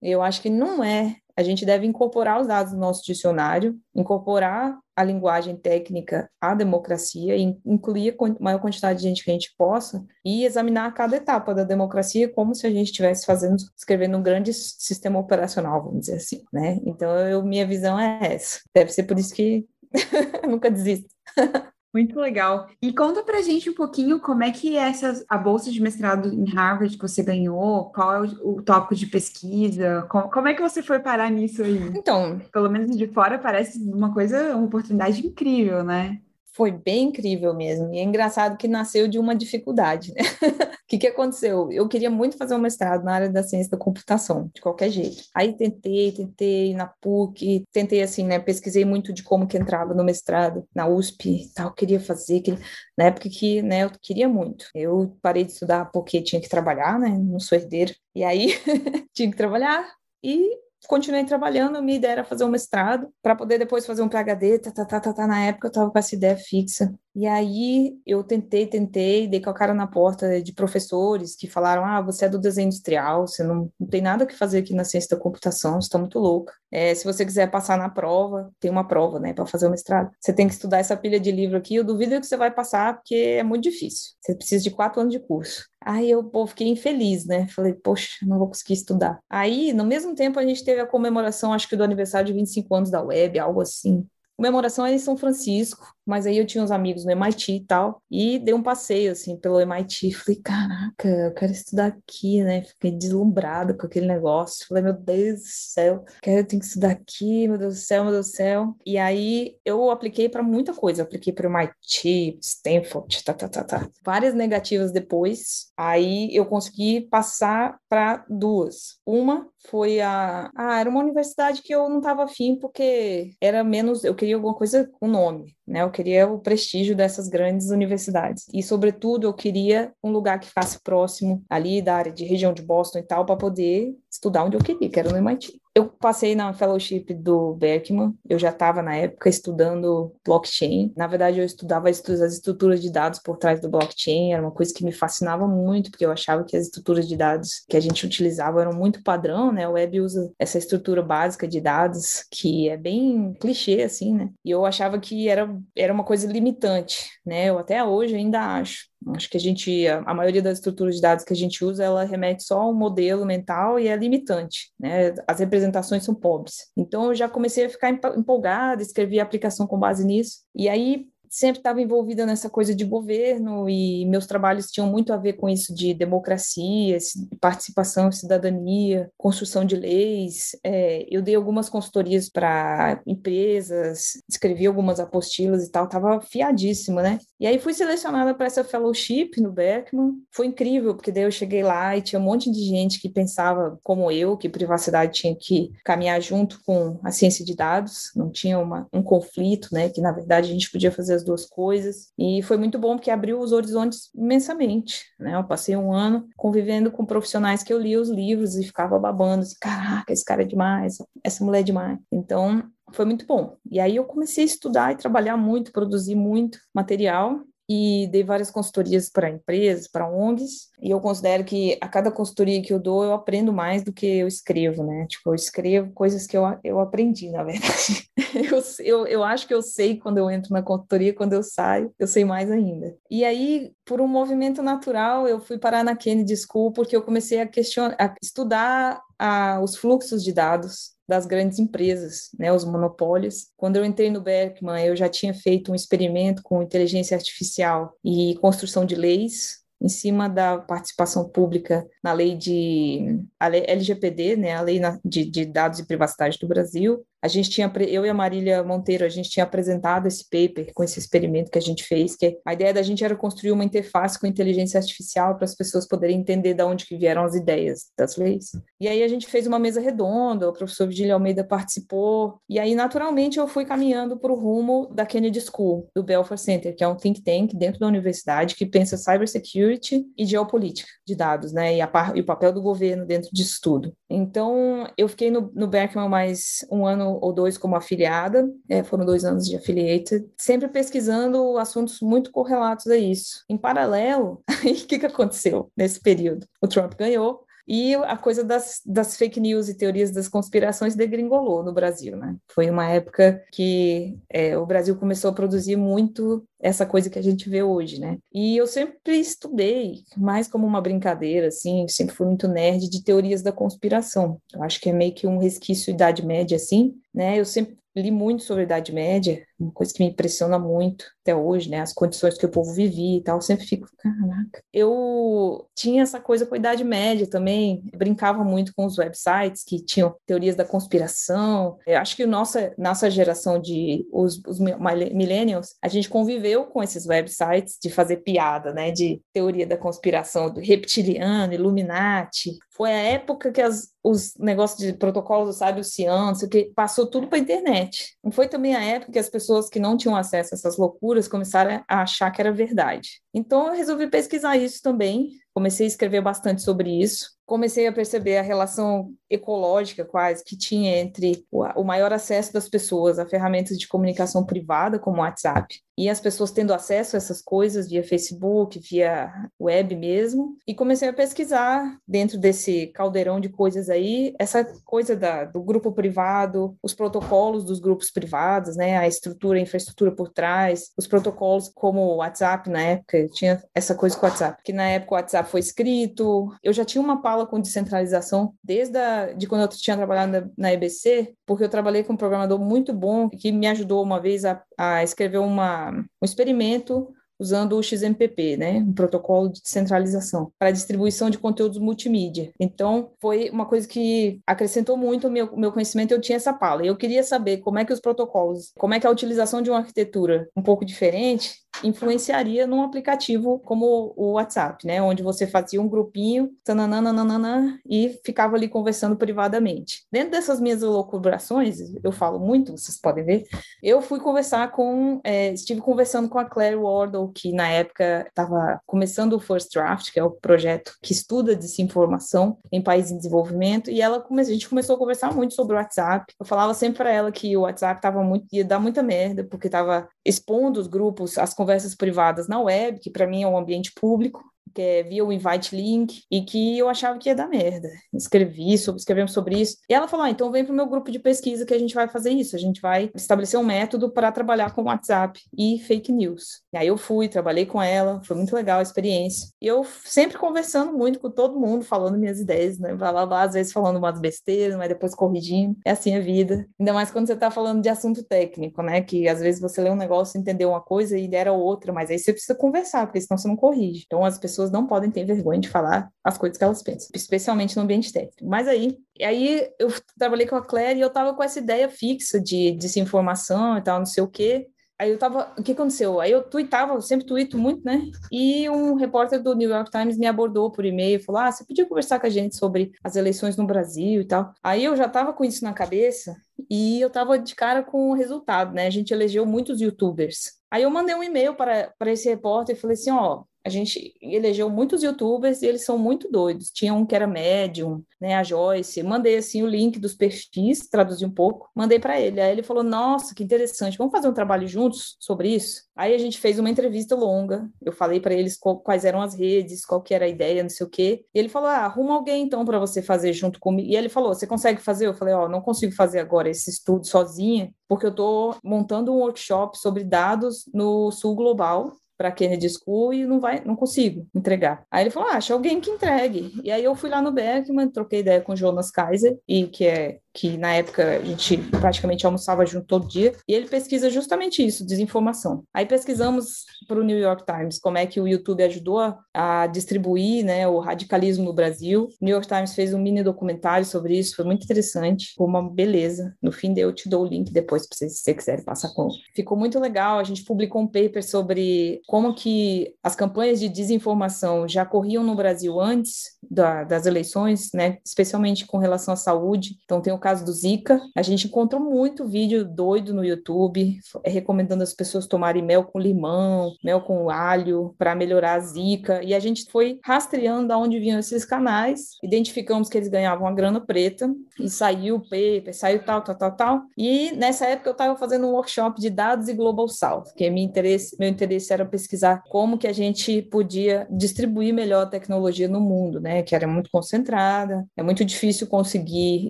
B: Eu acho que não é a gente deve incorporar os dados no nosso dicionário, incorporar a linguagem técnica à democracia, incluir a maior quantidade de gente que a gente possa e examinar cada etapa da democracia como se a gente estivesse fazendo, escrevendo um grande sistema operacional, vamos dizer assim, né? Então, eu, minha visão é essa. Deve ser por isso que nunca desisto.
A: Muito legal. E conta pra gente um pouquinho como é que é essa, a bolsa de mestrado em Harvard que você ganhou, qual é o, o tópico de pesquisa, como, como, é que você foi parar nisso aí?
B: Então,
A: pelo menos de fora parece uma coisa, uma oportunidade incrível, né?
B: foi bem incrível mesmo. E é engraçado que nasceu de uma dificuldade, né? Que, que aconteceu? Eu queria muito fazer um mestrado na área da ciência da computação, de qualquer jeito. Aí tentei, tentei na PUC, tentei assim, né? Pesquisei muito de como que entrava no mestrado, na USP tal, queria fazer, queria... na época que, né, eu queria muito. Eu parei de estudar porque tinha que trabalhar, né? Não sou herdeiro. E aí tinha que trabalhar e continuei trabalhando, minha ideia era fazer um mestrado, para poder depois fazer um PhD, tá, tá, tá, tá, tá, na época eu estava com essa ideia fixa. E aí eu tentei, tentei, dei com a cara na porta de professores que falaram: ah, você é do desenho industrial, você não, não tem nada que fazer aqui na ciência da computação, você está muito louca. É, se você quiser passar na prova, tem uma prova, né, para fazer o mestrado. Você tem que estudar essa pilha de livro aqui, eu duvido que você vai passar, porque é muito difícil. Você precisa de quatro anos de curso. Aí eu pô, fiquei infeliz, né? Falei, poxa, não vou conseguir estudar. Aí, no mesmo tempo, a gente teve a comemoração, acho que do aniversário de 25 anos da web, algo assim comemoração é em São Francisco, mas aí eu tinha uns amigos no MIT e tal, e dei um passeio, assim, pelo MIT. Falei, caraca, eu quero estudar aqui, né? Fiquei deslumbrada com aquele negócio. Falei, meu Deus do céu, quero, ter que estudar aqui, meu Deus do céu, meu Deus do céu. E aí eu apliquei para muita coisa. Eu apliquei para o MIT, Stanford, tá, tá, tá, tá. Várias negativas depois, aí eu consegui passar para duas. Uma foi a. Ah, era uma universidade que eu não estava afim, porque era menos. Eu queria alguma coisa com nome, né? Eu queria o prestígio dessas grandes universidades. E, sobretudo, eu queria um lugar que ficasse próximo ali da área de região de Boston e tal, para poder estudar onde eu queria, que era no MIT. Eu passei na fellowship do Beckman, eu já estava na época estudando blockchain. Na verdade, eu estudava as estruturas de dados por trás do blockchain, era uma coisa que me fascinava muito, porque eu achava que as estruturas de dados que a gente utilizava eram muito padrão, né? O web usa essa estrutura básica de dados, que é bem clichê, assim, né? E eu achava que era, era uma coisa limitante, né? Eu até hoje ainda acho. Acho que a gente, a, maioria das estruturas de dados que a gente usa, ela remete só a um modelo mental e é limitante, né? As representações são pobres. Então eu já comecei a ficar empolgada, escrevi a aplicação com base nisso. E aí sempre estava envolvida nessa coisa de governo e meus trabalhos tinham muito a ver com isso de democracia, participação, cidadania, construção de leis. É, eu dei algumas consultorias para empresas, escrevi algumas apostilas e tal, estava fiadíssima, né? E aí fui selecionada para essa fellowship no Beckman. Foi incrível, porque daí eu cheguei lá e tinha um monte de gente que pensava como eu, que privacidade tinha que caminhar junto com a ciência de dados, não tinha uma, um conflito, né? Que na verdade a gente podia fazer as duas coisas. E foi muito bom porque abriu os horizontes imensamente, né? Eu passei um ano convivendo com profissionais que eu lia os livros e ficava babando, assim, caraca, esse cara é demais, essa mulher é demais. Então, foi muito bom. E aí eu comecei a estudar e trabalhar muito, produzir muito material e dei várias consultorias para empresas, para ONGs, e eu considero que a cada consultoria que eu dou, eu aprendo mais do que eu escrevo, né? Tipo, eu escrevo coisas que eu, eu aprendi, na verdade. eu, eu, eu acho que eu sei quando eu entro na consultoria, quando eu saio, eu sei mais ainda. E aí, por um movimento natural, eu fui parar na Kennedy School, porque eu comecei a questionar, a estudar a, os fluxos de dados das grandes empresas, né, os monopólios. Quando eu entrei no Berkman, eu já tinha feito um experimento com inteligência artificial e construção de leis em cima da participação pública na lei de LGPD, né, a lei de, de dados e privacidade do Brasil, a gente tinha, eu e a Marília Monteiro, a gente tinha apresentado esse paper com esse experimento que a gente fez, que a ideia da gente era construir uma interface com inteligência artificial para as pessoas poderem entender de onde que vieram as ideias das leis. E aí a gente fez uma mesa redonda, o professor Vigílio Almeida participou, e aí naturalmente eu fui caminhando para o rumo da Kennedy School, do Belfort Center, que é um think tank dentro da universidade que pensa cybersecurity e geopolítica de dados, né, e, a, e o papel do governo dentro disso tudo. Então, eu fiquei no, no Berkman mais um ano ou dois como afiliada, é, foram dois anos de affiliated, sempre pesquisando assuntos muito correlatos a isso. Em paralelo, o que, que aconteceu nesse período? O Trump ganhou, e a coisa das, das fake news e teorias das conspirações degringolou no Brasil, né? Foi uma época que é, o Brasil começou a produzir muito essa coisa que a gente vê hoje, né? E eu sempre estudei, mais como uma brincadeira, assim, sempre fui muito nerd de teorias da conspiração. Eu acho que é meio que um resquício Idade Média, assim, né? Eu sempre li muito sobre a Idade Média, uma coisa que me impressiona muito até hoje, né? As condições que o povo vivia e tal, sempre fico, caraca. Eu tinha essa coisa com a Idade Média também, brincava muito com os websites que tinham teorias da conspiração. Eu acho que nossa, nossa geração de os, os millennials, a gente conviveu com esses websites de fazer piada, né? De teoria da conspiração, do reptiliano, Illuminati. Foi a época que as, os negócios de protocolos do sábio cian, que passou tudo para a internet. Não foi também a época que as pessoas que não tinham acesso a essas loucuras começaram a achar que era verdade. Então eu resolvi pesquisar isso também, comecei a escrever bastante sobre isso, comecei a perceber a relação ecológica quase que tinha entre o maior acesso das pessoas a ferramentas de comunicação privada como o WhatsApp e as pessoas tendo acesso a essas coisas via Facebook, via web mesmo, e comecei a pesquisar dentro desse caldeirão de coisas aí, essa coisa da, do grupo privado, os protocolos dos grupos privados, né, a estrutura, a infraestrutura por trás, os protocolos como o WhatsApp na época, tinha essa coisa com o WhatsApp, que na época o WhatsApp foi escrito, eu já tinha uma pala com descentralização desde a, de quando eu tinha trabalhado na, EBC, porque eu trabalhei com um programador muito bom que me ajudou uma vez a, a escrever uma, um experimento usando o XMPP, né, um protocolo de descentralização para distribuição de conteúdos multimídia. Então, foi uma coisa que acrescentou muito o meu, meu conhecimento, eu tinha essa pala. Eu queria saber como é que os protocolos, como é que a utilização de uma arquitetura um pouco diferente influenciaria num aplicativo como o WhatsApp, né, onde você fazia um grupinho, tananana, e ficava ali conversando privadamente. Dentro dessas minhas loucubrações, eu falo muito, vocês podem ver, eu fui conversar com, é, estive conversando com a Claire Wardle, que na época estava começando o First Draft, que é o projeto que estuda desinformação em países em desenvolvimento, e ela come, a gente começou a conversar muito sobre o WhatsApp. Eu falava sempre para ela que o WhatsApp tava muito ia dar muita merda, porque estava expondo os grupos, as conversas privadas na web, que para mim é um ambiente público, que é via o invite link, e que eu achava que ia dar merda. Escrevi sobre, escrevemos sobre isso. E ela falou: ah, então vem para o meu grupo de pesquisa que a gente vai fazer isso. A gente vai estabelecer um método para trabalhar com WhatsApp e fake news. E aí eu fui, trabalhei com ela, foi muito legal a experiência. E eu sempre conversando muito com todo mundo, falando minhas ideias, né? Blá, blá, blá, às vezes falando umas besteiras, mas depois corrigindo. É assim a vida. Ainda mais quando você está falando de assunto técnico, né? Que às vezes você lê um negócio, entendeu uma coisa e era outra, mas aí você precisa conversar, porque senão você não corrige. Então as pessoas não podem ter vergonha de falar as coisas que elas pensam, especialmente no ambiente técnico. Mas aí, aí eu trabalhei com a Claire e eu tava com essa ideia fixa de desinformação e tal, não sei o quê. Aí eu tava, o que aconteceu? Aí eu tweetava, eu sempre tweeto muito, né? E um repórter do New York Times me abordou por e-mail, falou: "Ah, você podia conversar com a gente sobre as eleições no Brasil e tal". Aí eu já tava com isso na cabeça e eu tava de cara com o resultado, né? A gente elegeu muitos youtubers. Aí eu mandei um e-mail para, para esse repórter e falei assim, ó, a gente elegeu muitos youtubers e eles são muito doidos. Tinha um que era médium, né, a Joyce. Mandei assim o link dos perfis, traduzi um pouco, mandei para ele. Aí ele falou: "Nossa, que interessante. Vamos fazer um trabalho juntos sobre isso?". Aí a gente fez uma entrevista longa. Eu falei para eles quais eram as redes, qual que era a ideia, não sei o quê. E ele falou: "Ah, arruma alguém então para você fazer junto comigo". E ele falou: "Você consegue fazer?". Eu falei: "Ó, oh, não consigo fazer agora esse estudo sozinha, porque eu estou montando um workshop sobre dados no Sul Global para Kennedy School e não vai, não consigo entregar. Aí ele falou: ah, acha alguém que entregue. E aí eu fui lá no Beckman, troquei ideia com o Jonas Kaiser, e que é que na época a gente praticamente almoçava junto todo dia, e ele pesquisa justamente isso, desinformação. Aí pesquisamos para o New York Times como é que o YouTube ajudou a, distribuir né, o radicalismo no Brasil. O New York Times fez um mini documentário sobre isso, foi muito interessante, foi uma beleza. No fim, eu te dou o link depois, se você quiser passar com. Ficou muito legal, a gente publicou um paper sobre como que as campanhas de desinformação já corriam no Brasil antes da, das eleições, né, especialmente com relação à saúde. Então tem o caso do Zika. A gente encontrou muito vídeo doido no YouTube, recomendando as pessoas tomarem mel com limão, mel com alho, para melhorar a Zika. E a gente foi rastreando aonde vinham esses canais, identificamos que eles ganhavam a grana preta, e saiu o paper, saiu tal, tal, tal, tal. E nessa época eu estava fazendo um workshop de dados e Global South, que meu interesse, meu interesse era pesquisar como que a gente podia distribuir melhor a tecnologia no mundo, né? Que era muito concentrada, é muito difícil conseguir,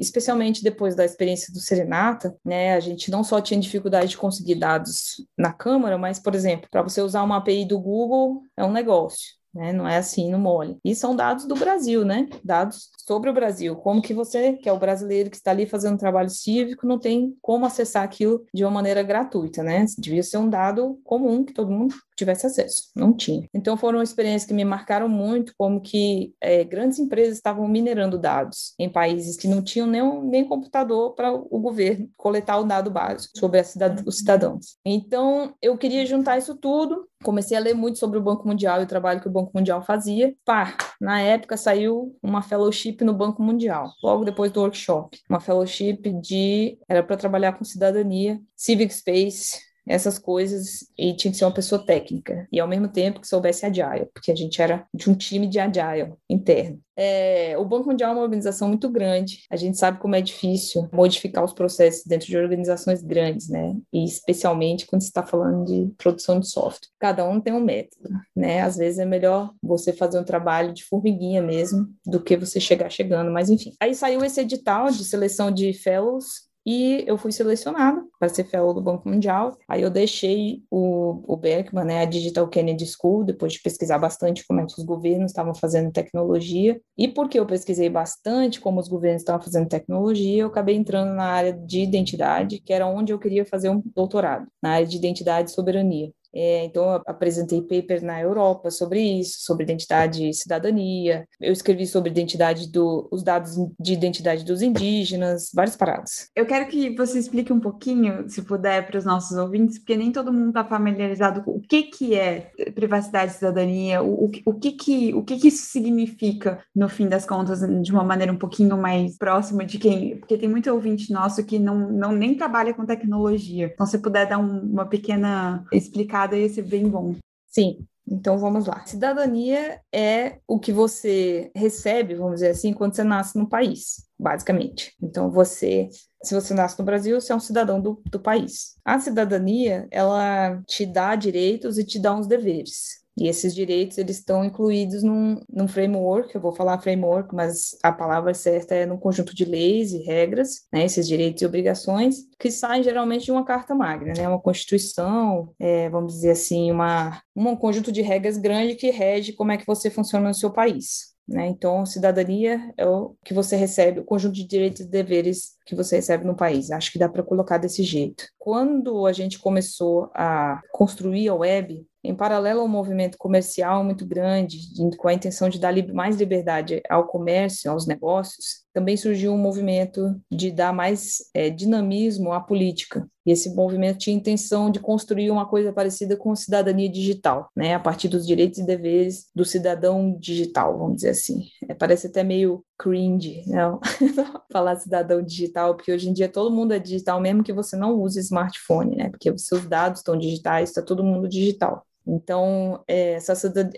B: especialmente depois da experiência do Serenata, né, a gente não só tinha dificuldade de conseguir dados na Câmara, mas, por exemplo, para você usar uma API do Google é um negócio. Né? Não é assim no mole. E são dados do Brasil, né? Dados sobre o Brasil. Como que você, que é o brasileiro que está ali fazendo trabalho cívico, não tem como acessar aquilo de uma maneira gratuita, né? Devia ser um dado comum que todo mundo tivesse acesso. Não tinha. Então foram experiências que me marcaram muito, como que é, grandes empresas estavam minerando dados em países que não tinham nem, nem computador para o governo coletar o dado básico sobre cidad os cidadãos. Então eu queria juntar isso tudo. Comecei a ler muito sobre o Banco Mundial e o trabalho que o Banco Mundial fazia. Pá, na época saiu uma fellowship no Banco Mundial, logo depois do workshop. Uma fellowship de. era para trabalhar com cidadania, civic space, essas coisas e tinha que ser uma pessoa técnica e ao mesmo tempo que soubesse agile, porque a gente era de um time de agile interno. É, o Banco Mundial é uma organização muito grande. A gente sabe como é difícil modificar os processos dentro de organizações grandes, né? E especialmente quando está falando de produção de software. Cada um tem um método, né? Às vezes é melhor você fazer um trabalho de formiguinha mesmo do que você chegar chegando, mas enfim. Aí saiu esse edital de seleção de fellows e eu fui selecionada para ser fellow do Banco Mundial. Aí eu deixei o, o Beckman, né, a Digital Kennedy School, depois de pesquisar bastante como é que os governos estavam fazendo tecnologia. E porque eu pesquisei bastante como os governos estavam fazendo tecnologia, eu acabei entrando na área de identidade, que era onde eu queria fazer um doutorado, na área de identidade e soberania. É, então, apresentei paper na Europa sobre isso, sobre identidade e cidadania. Eu escrevi sobre identidade do, os dados de identidade dos indígenas, várias paradas.
A: Eu quero que você explique um pouquinho, se puder, para os nossos ouvintes, porque nem todo mundo está familiarizado com o que, que é privacidade e cidadania, o, o, o, que, que, o que, que isso significa, no fim das contas, de uma maneira um pouquinho mais próxima de quem. Porque tem muito ouvinte nosso que não, não nem trabalha com tecnologia. Então, se puder dar um, uma pequena explicação ia ser bem bom.
B: Sim, então vamos lá. Cidadania é o que você recebe, vamos dizer assim, quando você nasce no país, basicamente. Então você, se você nasce no Brasil, você é um cidadão do, do país. A cidadania, ela te dá direitos e te dá uns deveres. E esses direitos, eles estão incluídos num, num framework, eu vou falar framework, mas a palavra certa é num conjunto de leis e regras, né, esses direitos e obrigações, que saem geralmente de uma carta magna, né, uma constituição, é, vamos dizer assim, uma, um conjunto de regras grande que rege como é que você funciona no seu país. Né? Então, cidadania é o que você recebe, o conjunto de direitos e deveres que você recebe no país. Acho que dá para colocar desse jeito. Quando a gente começou a construir a web, em paralelo ao movimento comercial muito grande, com a intenção de dar mais liberdade ao comércio, aos negócios, também surgiu um movimento de dar mais é, dinamismo à política. E esse movimento tinha a intenção de construir uma coisa parecida com cidadania digital, né, a partir dos direitos e deveres do cidadão digital, vamos dizer assim. É, parece até meio cringe, não? falar cidadão digital, porque hoje em dia todo mundo é digital, mesmo que você não use smartphone, né? Porque os seus dados estão digitais, está todo mundo digital. Então, é,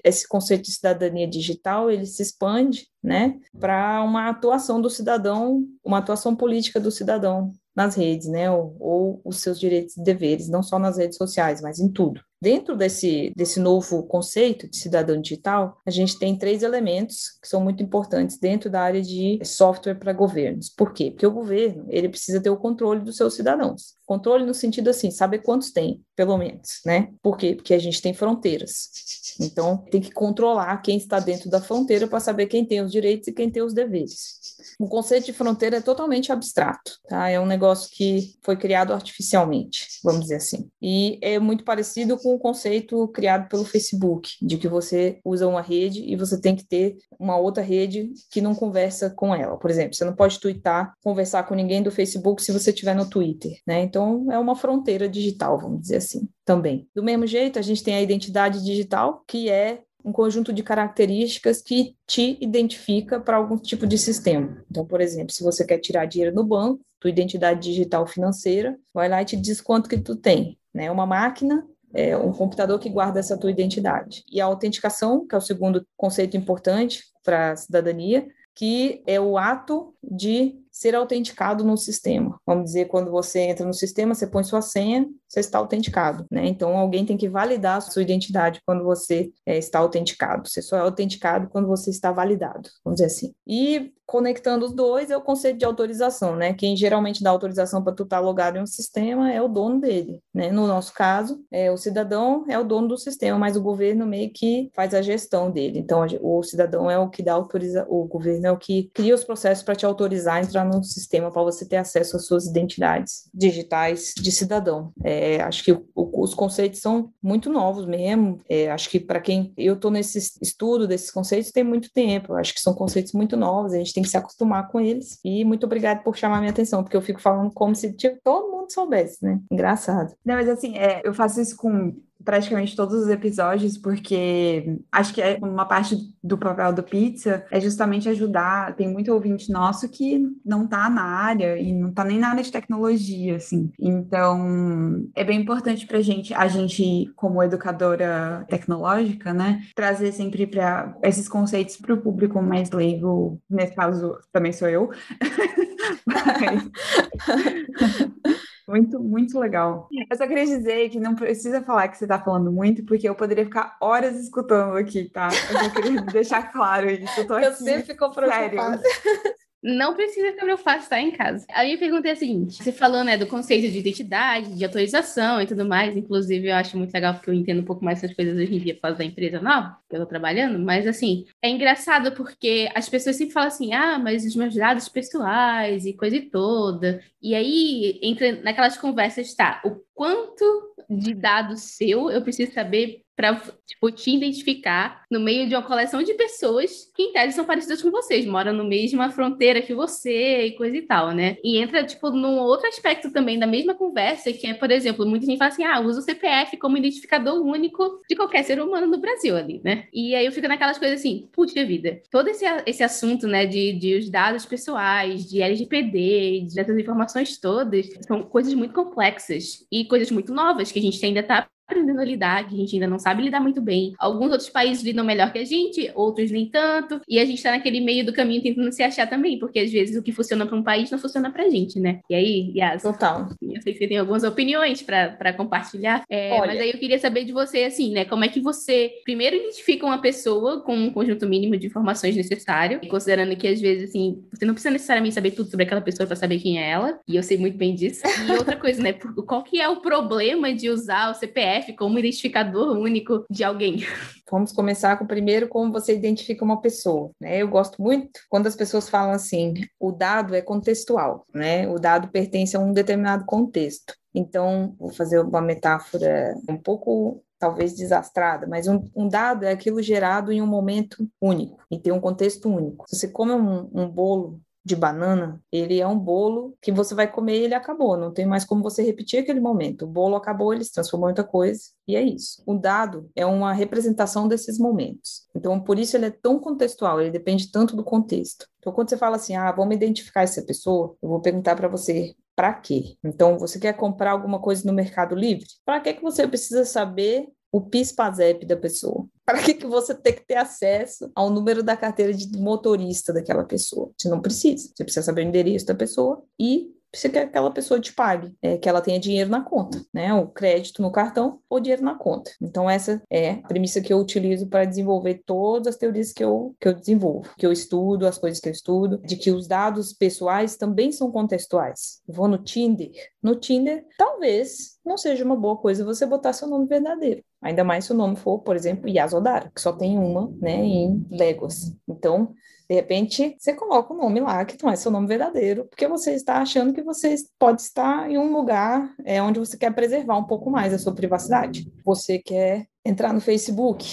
B: esse conceito de cidadania digital, ele se expande, né, para uma atuação do cidadão, uma atuação política do cidadão nas redes, né, ou, ou os seus direitos e deveres, não só nas redes sociais, mas em tudo. Dentro desse, desse novo conceito de cidadão digital, a gente tem três elementos que são muito importantes dentro da área de software para governos. Por quê? Porque o governo ele precisa ter o controle dos seus cidadãos. Controle no sentido assim, saber quantos tem, pelo menos, né? Por quê? Porque a gente tem fronteiras. Então, tem que controlar quem está dentro da fronteira para saber quem tem os direitos e quem tem os deveres. O conceito de fronteira é totalmente abstrato, tá? É um negócio que foi criado artificialmente, vamos dizer assim. E é muito parecido com o conceito criado pelo Facebook, de que você usa uma rede e você tem que ter uma outra rede que não conversa com ela. Por exemplo, você não pode twittar, conversar com ninguém do Facebook se você estiver no Twitter, né? Então, é uma fronteira digital, vamos dizer assim, também. Do mesmo jeito, a gente tem a identidade digital, que é um conjunto de características que te identifica para algum tipo de sistema. Então, por exemplo, se você quer tirar dinheiro no banco, tua identidade digital financeira vai lá e te diz quanto que tu tem, né? Uma máquina é um computador que guarda essa tua identidade. E a autenticação, que é o segundo conceito importante para a cidadania, que é o ato de ser autenticado no sistema. Vamos dizer, quando você entra no sistema, você põe sua senha, você está autenticado, né? Então, alguém tem que validar a sua identidade quando você é, está autenticado. Você só é autenticado quando você está validado, vamos dizer assim. E conectando os dois é o conceito de autorização, né? Quem geralmente dá autorização para tu estar tá logado em um sistema é o dono dele, né? No nosso caso, é o cidadão é o dono do sistema, mas o governo meio que faz a gestão dele. Então, o cidadão é o que dá autoriza, o governo é o que cria os processos para te autorizar a entrar no sistema para você ter acesso às suas identidades digitais de cidadão. É, acho que o, os conceitos são muito novos mesmo. É, acho que para quem eu estou nesse estudo desses conceitos tem muito tempo. Acho que são conceitos muito novos. A gente tem que se acostumar com eles. E muito obrigada por chamar minha atenção, porque eu fico falando como se tipo, todo mundo soubesse, né? Engraçado.
A: Não, mas assim, é, eu faço isso com praticamente todos os episódios, porque acho que é uma parte do papel do Pizza é justamente ajudar. Tem muito ouvinte nosso que não tá na área e não tá nem na área de tecnologia, assim. Então, é bem importante pra gente, a gente, como educadora tecnológica, né, trazer sempre para esses conceitos para o público mais leigo, nesse caso também sou eu. Mas... Muito, muito legal. Eu só queria dizer que não precisa falar que você está falando muito, porque eu poderia ficar horas escutando aqui, tá? Eu só queria deixar claro isso. Eu, tô aqui,
B: eu sempre fico preocupada. Sério.
C: Não precisa que eu faça estar em casa. Aí eu perguntei a seguinte: você falou, né, do conceito de identidade, de autorização e tudo mais. Inclusive, eu acho muito legal porque eu entendo um pouco mais essas coisas hoje em dia por causa da empresa nova que eu tô trabalhando. Mas, assim, é engraçado porque as pessoas sempre falam assim: ah, mas os meus dados pessoais e coisa e toda. E aí entra naquelas conversas, tá? O quanto de dado seu eu preciso saber para tipo, te identificar no meio de uma coleção de pessoas que, em tese, são parecidas com vocês, moram na mesma fronteira que você e coisa e tal, né? E entra, tipo, num outro aspecto também da mesma conversa, que é, por exemplo, muita gente fala assim, ah, usa o CPF como identificador único de qualquer ser humano no Brasil ali, né? E aí eu fico naquelas coisas assim, puxa vida, todo esse, esse assunto, né, de, de os dados pessoais, de LGPD, dessas informações todas, são coisas muito complexas e coisas muito novas que a gente ainda está aprendendo a lidar, que a gente ainda não sabe lidar muito bem. Alguns outros países lidam melhor que a gente, outros nem tanto, e a gente está naquele meio do caminho tentando se achar também, porque às vezes o que funciona para um país não funciona para a gente, né? E aí, Yas?
B: Total.
C: Eu sei que você tem algumas opiniões para compartilhar, é, mas aí eu queria saber de você, assim, né? Como é que você, primeiro, identifica uma pessoa com um conjunto mínimo de informações necessário, considerando que às vezes, assim, você não precisa necessariamente saber tudo sobre aquela pessoa para saber quem é ela, e eu sei muito bem disso. E outra coisa, né? Qual que é o problema de usar o CPF CPF como identificador único de alguém.
B: Vamos começar com primeiro como você identifica uma pessoa. Né? Eu gosto muito quando as pessoas falam assim: o dado é contextual, né? O dado pertence a um determinado contexto. Então, vou fazer uma metáfora um pouco talvez desastrada, mas um, um, dado é aquilo gerado em um momento único e tem um contexto único. Se você come um, um bolo de banana, ele é um bolo que você vai comer e ele acabou, não tem mais como você repetir aquele momento. O bolo acabou, ele se transformou em outra coisa e é isso. O dado é uma representação desses momentos. Então, por isso ele é tão contextual, ele depende tanto do contexto. Então, quando você fala assim, ah, vamos identificar essa pessoa, eu vou perguntar para você, para quê? Então, você quer comprar alguma coisa no Mercado Livre? Para que que você precisa saber o PIS-PASEP da pessoa? Para que, que você tem que ter acesso ao número da carteira de motorista daquela pessoa? Você não precisa. Você precisa saber o endereço da pessoa e você quer que aquela pessoa te pague, é, que ela tenha dinheiro na conta, né? O crédito no cartão ou dinheiro na conta. Então, essa é a premissa que eu utilizo para desenvolver todas as teorias que eu, que eu desenvolvo, que eu estudo, as coisas que eu estudo, de que os dados pessoais também são contextuais. vou no Tinder. No Tinder, talvez não seja uma boa coisa você botar seu nome verdadeiro. Ainda mais se o nome for, por exemplo, Yasodara, que só tem uma, né, em léguas. Então, de repente, você coloca o nome lá que não é seu nome verdadeiro, porque você está achando que você pode estar em um lugar é, onde você quer preservar um pouco mais a sua privacidade. Você quer entrar no Facebook.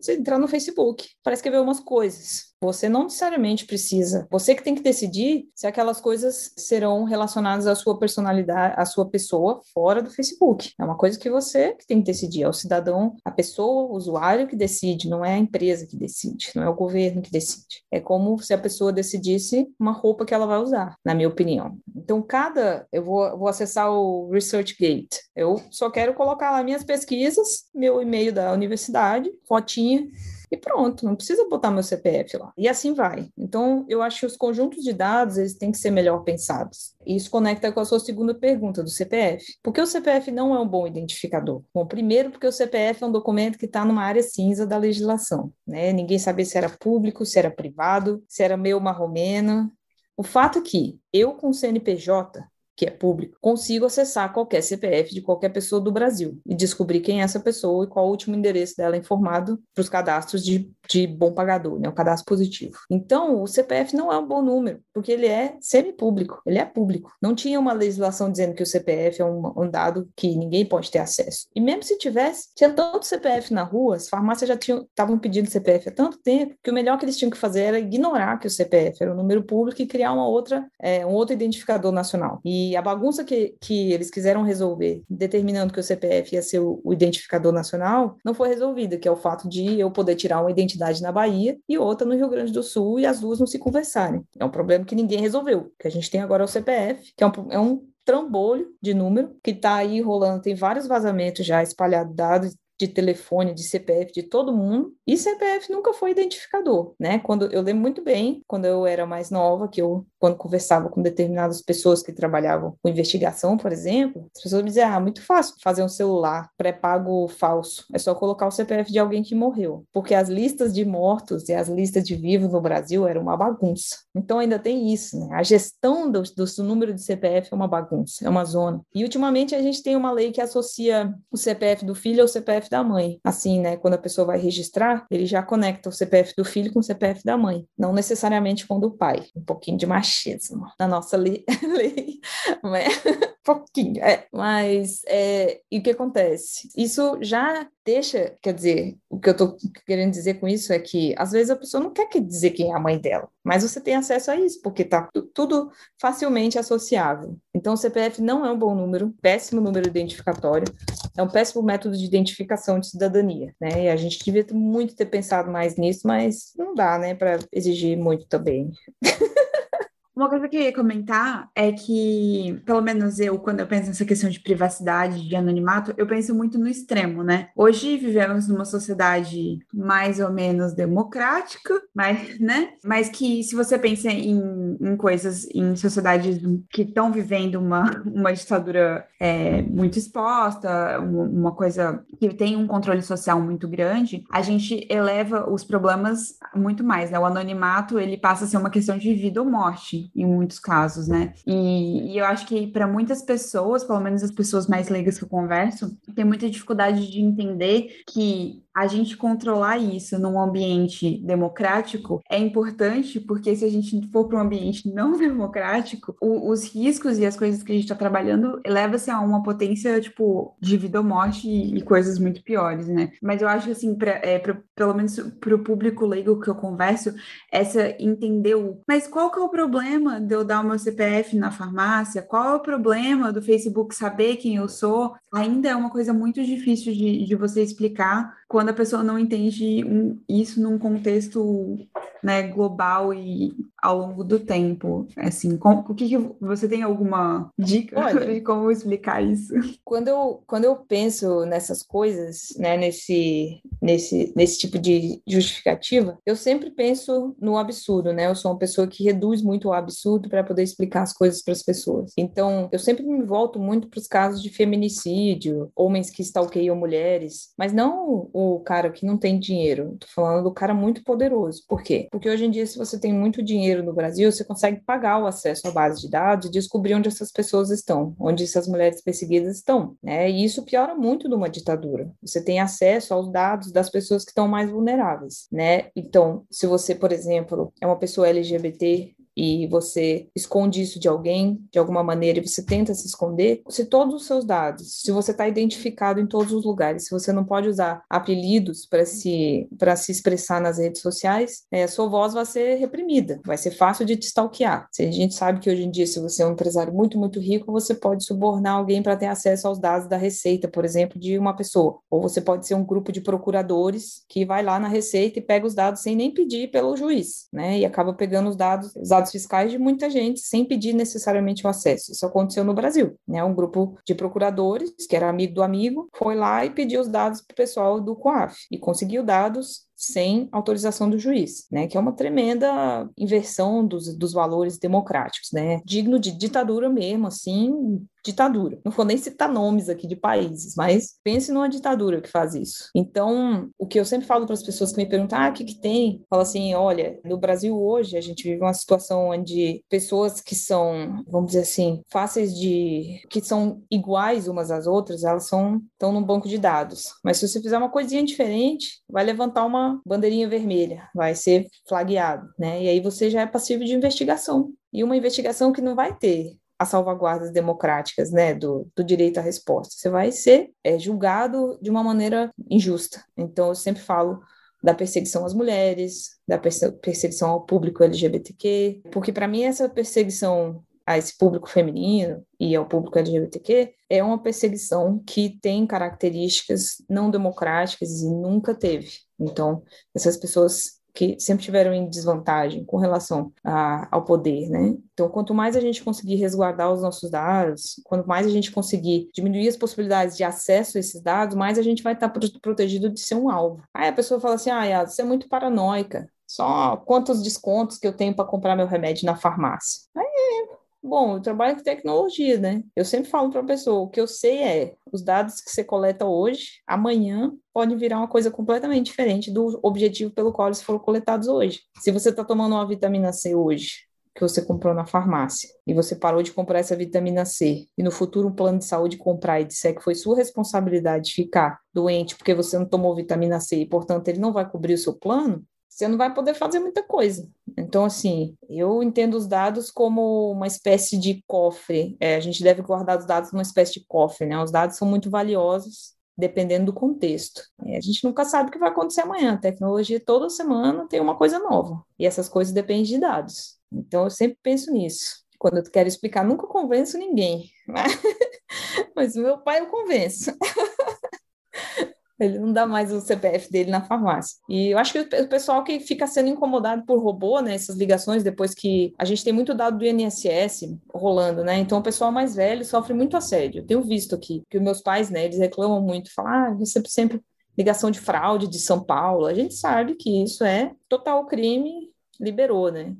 B: Você entrar no Facebook para escrever umas coisas. Você não necessariamente precisa. Você que tem que decidir se aquelas coisas serão relacionadas à sua personalidade, à sua pessoa fora do Facebook. É uma coisa que você que tem que decidir. É o cidadão, a pessoa, o usuário que decide, não é a empresa que decide, não é o governo que decide. É como se a pessoa decidisse uma roupa que ela vai usar, na minha opinião. Então, cada. Eu vou, vou acessar o ResearchGate. Eu só quero colocar lá minhas pesquisas, meu e-mail da universidade, fotinha e pronto, não precisa botar meu CPF lá. E assim vai. Então, eu acho que os conjuntos de dados, eles têm que ser melhor pensados. E isso conecta com a sua segunda pergunta do CPF. Por que o CPF não é um bom identificador? Bom, primeiro porque o CPF é um documento que está numa área cinza da legislação, né? Ninguém sabia se era público, se era privado, se era meu marromeno. O fato é que eu com CNPJ que é público, consigo acessar qualquer CPF de qualquer pessoa do Brasil e descobrir quem é essa pessoa e qual o último endereço dela informado para os cadastros de, de bom pagador, né, o cadastro positivo. Então, o CPF não é um bom número, porque ele é semipúblico, ele é público. Não tinha uma legislação dizendo que o CPF é um, um dado que ninguém pode ter acesso. E mesmo se tivesse, tinha tanto CPF na rua, as farmácias já estavam pedindo CPF há tanto tempo, que o melhor que eles tinham que fazer era ignorar que o CPF era um número público e criar uma outra, é, um outro identificador nacional. E E a bagunça que, que eles quiseram resolver, determinando que o CPF ia ser o, o identificador nacional, não foi resolvida, que é o fato de eu poder tirar uma identidade na Bahia e outra no Rio Grande do Sul e as duas não se conversarem. É um problema que ninguém resolveu. O que a gente tem agora é o CPF, que é um, é um trambolho de número que está aí rolando, tem vários vazamentos já espalhados, dados de telefone, de CPF de todo mundo, e CPF nunca foi identificador, né? Quando eu lembro muito bem, quando eu era mais nova, que eu quando conversava com determinadas pessoas que trabalhavam com investigação, por exemplo, as pessoas me diziam: "Ah, muito fácil fazer um celular pré-pago falso, é só colocar o CPF de alguém que morreu", porque as listas de mortos e as listas de vivos no Brasil eram uma bagunça. Então ainda tem isso, né? A gestão do, do número de CPF é uma bagunça, é uma zona. E ultimamente a gente tem uma lei que associa o CPF do filho ao CPF da mãe. Assim, né? Quando a pessoa vai registrar, ele já conecta o CPF do filho com o CPF da mãe, não necessariamente com o do pai. Um pouquinho de machismo na nossa lei. lei pouquinho, é. Mas, é, e o que acontece? Isso já deixa, quer dizer, o que eu tô querendo dizer com isso é que, às vezes, a pessoa não quer dizer quem é a mãe dela, mas você tem acesso a isso, porque tá tudo facilmente associável. Então, o CPF não é um bom número, péssimo número identificatório, é um péssimo método de identificação de cidadania, né? E a gente devia muito ter pensado mais nisso, mas não dá, né, para exigir muito também.
A: Uma coisa que eu ia comentar é que, pelo menos eu, quando eu penso nessa questão de privacidade, de anonimato, eu penso muito no extremo, né? Hoje vivemos numa sociedade mais ou menos democrática, mas, né? Mas que se você pensa em, em coisas, em sociedades que estão vivendo uma, uma ditadura é, muito exposta, uma coisa que tem um controle social muito grande, a gente eleva os problemas muito mais, né? O anonimato, ele passa a ser uma questão de vida ou morte em muitos casos, né? E, e eu acho que para muitas pessoas, pelo menos as pessoas mais leigas que eu converso, tem muita dificuldade de entender que a gente controlar isso num ambiente democrático é importante, porque se a gente for para um ambiente não democrático, o, os riscos e as coisas que a gente está trabalhando leva-se a uma potência, tipo, de vida ou morte e, e coisas muito piores, né? Mas eu acho assim, pra, é, pra, pelo menos para o público leigo que eu converso, essa entender o... Mas qual que é o problema de eu dar o meu CPF na farmácia? Qual é o problema do Facebook saber quem eu sou? Ainda é uma coisa muito difícil de, de você explicar quando a pessoa não entende um, isso num contexto né, global e ao longo do tempo. Assim, com, o que, que, você tem alguma dica Olha, de como explicar isso?
B: Quando eu, quando eu penso nessas coisas, né, nesse, nesse, nesse tipo de justificativa, eu sempre penso no absurdo, né? Eu sou uma pessoa que reduz muito o absurdo para poder explicar as coisas para as pessoas. Então, eu sempre me volto muito para os casos de feminicídio, homens que stalkeiam mulheres, mas não o cara que não tem dinheiro. Tô falando do cara muito poderoso. Por quê? Porque hoje em dia, se você tem muito dinheiro no Brasil, você consegue pagar o acesso à base de dados e descobrir onde essas pessoas estão, onde essas mulheres perseguidas estão, né? E isso piora muito numa ditadura. Você tem acesso aos dados das pessoas que estão mais vulneráveis, né? Então, se você, por exemplo, é uma pessoa LGBT e você esconde isso de alguém, de alguma maneira, e você tenta se esconder, se todos os seus dados, se você está identificado em todos os lugares, se você não pode usar apelidos para se, se expressar nas redes sociais, é, sua voz vai ser reprimida, vai ser fácil de te stalkear. A gente sabe que hoje em dia, se você é um empresário muito, muito rico, você pode subornar alguém para ter acesso aos dados da Receita, por exemplo, de uma pessoa. Ou você pode ser um grupo de procuradores que vai lá na Receita e pega os dados sem nem pedir pelo juiz, né? E acaba pegando os dados, os dados dados fiscais de muita gente sem pedir necessariamente o acesso. Isso aconteceu no Brasil, né? Um grupo de procuradores, que era amigo do amigo, foi lá e pediu os dados para o pessoal do COAF e conseguiu dados sem autorização do juiz, né? Que é uma tremenda inversão dos, dos valores democráticos, né? Digno de ditadura mesmo, assim, ditadura. Não vou nem citar nomes aqui de países, mas pense numa ditadura que faz isso. Então, o que eu sempre falo para as pessoas que me perguntam, ah, o que que tem? Fala assim, olha, no Brasil hoje a gente vive uma situação onde pessoas que são, vamos dizer assim, fáceis de, que são iguais umas às outras, elas são estão no banco de dados. Mas se você fizer uma coisinha diferente, vai levantar uma bandeirinha vermelha, vai ser flagueado, né? E aí você já é passivo de investigação. E uma investigação que não vai ter as salvaguardas democráticas, né, do, do direito à resposta. Você vai ser é, julgado de uma maneira injusta. Então, eu sempre falo da perseguição às mulheres, da perseguição ao público LGBTQ, porque para mim essa perseguição a esse público feminino e ao público LGBTQ, é uma perseguição que tem características não democráticas e nunca teve. Então, essas pessoas que sempre tiveram em desvantagem com relação a, ao poder, né? Então, quanto mais a gente conseguir resguardar os nossos dados, quanto mais a gente conseguir diminuir as possibilidades de acesso a esses dados, mais a gente vai estar protegido de ser um alvo. Aí a pessoa fala assim, ah, você é muito paranoica, só quantos descontos que eu tenho para comprar meu remédio na farmácia. Aí Bom, eu trabalho com tecnologia, né? Eu sempre falo para a pessoa, o que eu sei é, os dados que você coleta hoje, amanhã podem virar uma coisa completamente diferente do objetivo pelo qual eles foram coletados hoje. Se você está tomando uma vitamina C hoje, que você comprou na farmácia e você parou de comprar essa vitamina C e no futuro um plano de saúde comprar e disser que foi sua responsabilidade ficar doente porque você não tomou vitamina C e portanto ele não vai cobrir o seu plano, você não vai poder fazer muita coisa. Então, assim, eu entendo os dados como uma espécie de cofre. É, a gente deve guardar os dados numa espécie de cofre, né? Os dados são muito valiosos, dependendo do contexto. É, a gente nunca sabe o que vai acontecer amanhã. A tecnologia, toda semana, tem uma coisa nova. E essas coisas dependem de dados. Então, eu sempre penso nisso. Quando eu quero explicar, nunca convenço ninguém. Mas meu pai eu convenço. Ele não dá mais o CPF dele na farmácia. E eu acho que o pessoal que fica sendo incomodado por robô, né, essas ligações, depois que a gente tem muito dado do INSS rolando, né? Então o pessoal mais velho sofre muito assédio. Eu tenho visto aqui que os meus pais, né, eles reclamam muito, falam, ah, sempre ligação de fraude de São Paulo. A gente sabe que isso é total crime liberou, né,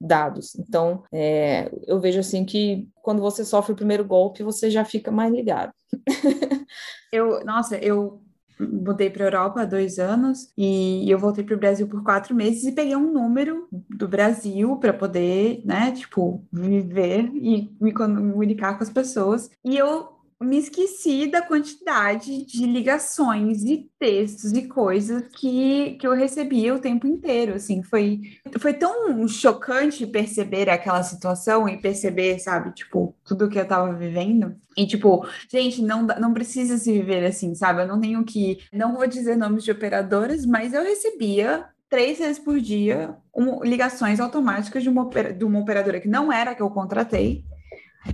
B: dados. Então, é, eu vejo assim que quando você sofre o primeiro golpe, você já fica mais ligado.
A: eu, nossa, eu mudei para a Europa há dois anos e eu voltei para o Brasil por quatro meses e peguei um número do Brasil para poder, né, tipo, viver e me comunicar com as pessoas. E eu me esqueci da quantidade de ligações e textos e coisas que, que eu recebia o tempo inteiro, assim, foi, foi tão chocante perceber aquela situação e perceber, sabe, tipo, tudo que eu tava vivendo, e tipo, gente, não, não precisa se viver assim, sabe, eu não tenho que, não vou dizer nomes de operadoras, mas eu recebia três vezes por dia um, ligações automáticas de uma, de uma operadora que não era a que eu contratei,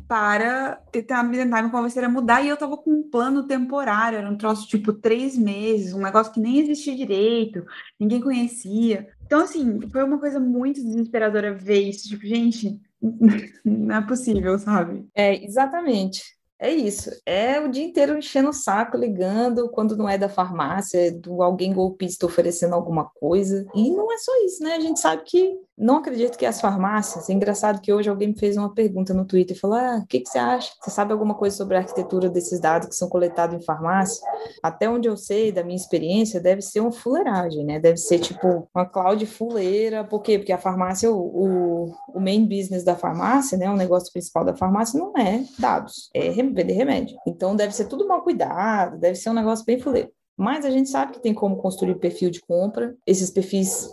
A: para tentar, tentar me convencer a mudar. E eu tava com um plano temporário, era um troço tipo três meses, um negócio que nem existia direito, ninguém conhecia. Então, assim, foi uma coisa muito desesperadora ver isso. Tipo, gente, não é possível, sabe?
B: É, exatamente. É isso, é o dia inteiro enchendo o saco, ligando, quando não é da farmácia, é do alguém golpista oferecendo alguma coisa. E não é só isso, né? A gente sabe que não acredito que as farmácias. É engraçado que hoje alguém me fez uma pergunta no Twitter e falou: Ah, o que, que você acha? Você sabe alguma coisa sobre a arquitetura desses dados que são coletados em farmácia? Até onde eu sei, da minha experiência, deve ser uma fuleiragem, né? Deve ser tipo uma cloud fuleira. Por quê? Porque a farmácia, o, o, main business da farmácia, né? O negócio principal da farmácia não é dados, é vender remédio. Então deve ser tudo mal cuidado, deve ser um negócio bem fuleiro. Mas a gente sabe que tem como construir perfil de compra. Esses perfis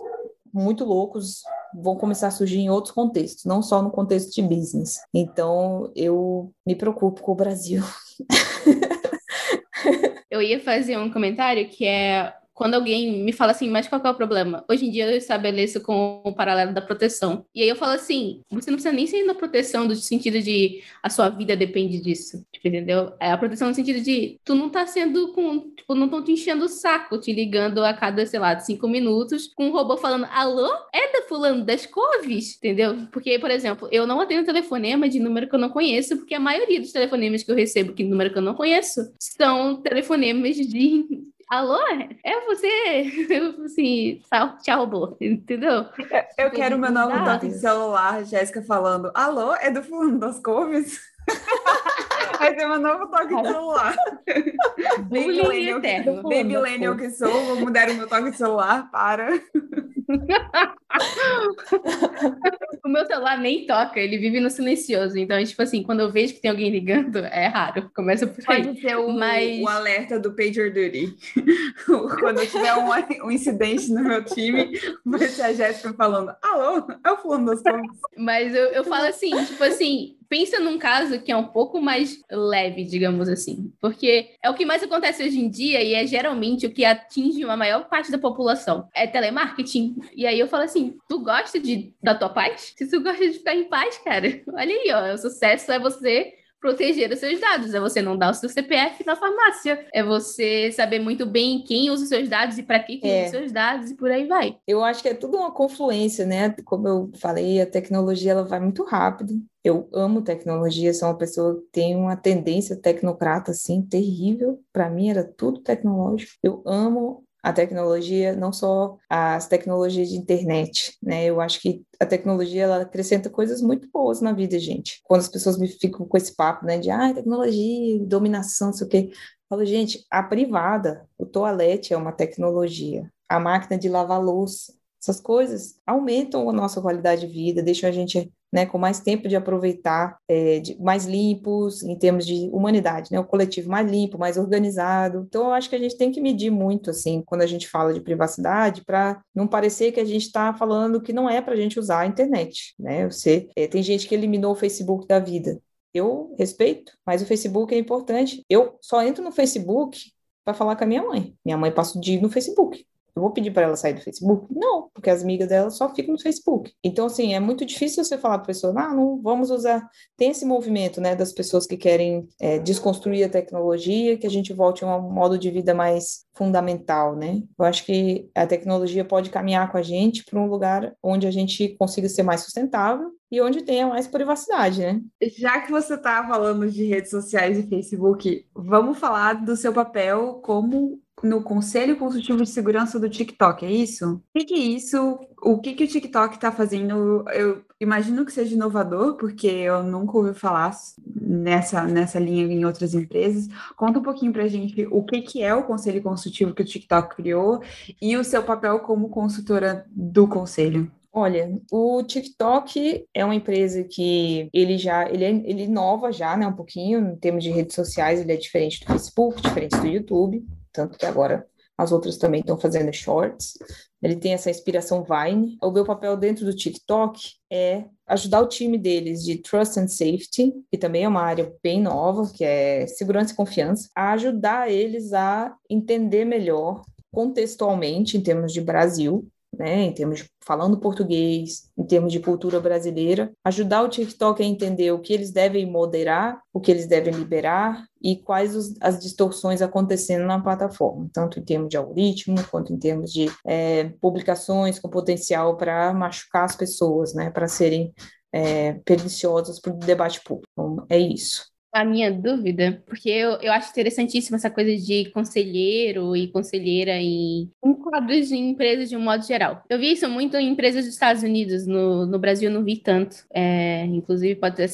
B: muito loucos vão começar a surgir em outros contextos, não só no contexto de business. Então, eu me preocupo com o Brasil.
C: eu ia fazer um comentário que é quando alguém me fala assim, mas qual é o problema? Hoje em dia eu estabeleço com o paralelo da proteção. E aí eu falo assim, você não precisa nem ser na proteção do sentido de a sua vida depende disso, tipo, entendeu? É a proteção no sentido de tu não tá sendo com, tipo, não estão te enchendo o saco, te ligando a cada, sei lá, cinco minutos, com um robô falando, alô? É da fulano das couves? Entendeu? Porque, por exemplo, eu não atendo telefonema de número que eu não conheço, porque a maioria dos telefonemas que eu recebo que número que eu não conheço são telefonemas de alô, é você? assim, te roubou, entendeu?
A: Eu, eu quero meu novo toque de celular, Jéssica falando, alô, é do fulano das couves? Vai ter meu novo toque de celular. Baby Lenial que, que sou, vou mudar o meu toque de celular para...
C: o meu celular nem toca, ele vive no silencioso. Então, tipo assim, quando eu vejo que tem alguém ligando, é raro. Começa por
A: aí. Pode ser o, Mas... o alerta do Pager Duty. quando eu tiver um, um, incidente no meu time, vai ser a Jéssica falando: Alô, é o fulano das.
C: Mas eu, eu falo assim, tipo assim, pensa num caso que é um pouco mais leve, digamos assim, porque é o que mais acontece hoje em dia e é geralmente o que atinge uma maior parte da população. É telemarketing. E aí eu falo assim: tu gosta de, da tua paz? Se tu gosta de ficar em paz, cara, olha aí, ó, o sucesso é você proteger os seus dados, é você não dar o seu CPF na farmácia, é você saber muito bem quem usa os seus dados e para que, é. usa os seus dados e por aí vai.
B: Eu acho que é tudo uma confluência, né? Como eu falei, a tecnologia ela vai muito rápido. Eu amo tecnologia, sou uma pessoa que tem uma tendência tecnocrata assim terrível. Para mim era tudo tecnológico. Eu amo a tecnologia, não só as tecnologias de internet, né? Eu acho que a tecnologia ela acrescenta coisas muito boas na vida, gente. Quando as pessoas me ficam com esse papo, né, de ah, tecnologia, dominação, não sei o quê, eu falo, gente, a privada, o toalete é uma tecnologia, a máquina de lavar louça, essas coisas aumentam a nossa qualidade de vida, deixam a gente né, com mais tempo de aproveitar, é, de, mais limpos em termos de humanidade, né, o coletivo mais limpo, mais organizado. Então, eu acho que a gente tem que medir muito, assim, quando a gente fala de privacidade, para não parecer que a gente está falando que não é para a gente usar a internet, né? Você é, tem gente que eliminou o Facebook da vida. Eu respeito, mas o Facebook é importante. Eu só entro no Facebook para falar com a minha mãe. Minha mãe passa o dia no Facebook. Eu vou pedir para ela sair do Facebook? Não, porque as amigas dela só ficam no Facebook. Então, assim, é muito difícil você falar para a pessoa, ah, não, vamos usar. Tem esse movimento, né, das pessoas que querem é, desconstruir a tecnologia, que a gente volte a um modo de vida mais fundamental, né? Eu acho que a tecnologia pode caminhar com a gente para um lugar onde a gente consiga ser mais sustentável e onde tenha mais privacidade, né?
A: Já que você está falando de redes sociais e Facebook, vamos falar do seu papel como no Conselho Consultivo de Segurança do TikTok, é isso? O que, que é isso? O que, que o TikTok está fazendo? Eu imagino que seja inovador, porque eu nunca ouvi falar nessa, nessa linha em outras empresas. Conta um pouquinho para a gente o que, que é o Conselho Consultivo que o TikTok criou e o seu papel como consultora do Conselho.
B: Olha, o TikTok é uma empresa que ele já ele, é, ele inova já, né, um pouquinho em termos de redes sociais, ele é diferente do Facebook, diferente do YouTube tanto que agora as outras também estão fazendo shorts. Ele tem essa inspiração Vine. O meu papel dentro do TikTok é ajudar o time deles de Trust and Safety, que também é uma área bem nova, que é segurança e confiança, a ajudar eles a entender melhor contextualmente, em termos de Brasil, né, em termos de falando português, em termos de cultura brasileira, ajudar o TikTok a entender o que eles devem moderar, o que eles devem liberar e quais os, as distorções acontecendo na plataforma, tanto em termos de algoritmo, quanto em termos de é, publicações com potencial para machucar as pessoas, né, para serem é, perniciosas para o debate público. Então, é isso
C: a minha dúvida, porque eu, eu acho interessantíssima essa coisa de conselheiro e conselheira em, em quadros de empresas de um modo geral. Eu vi isso muito em empresas dos Estados Unidos, no, no Brasil não vi tanto. É, inclusive, pode ter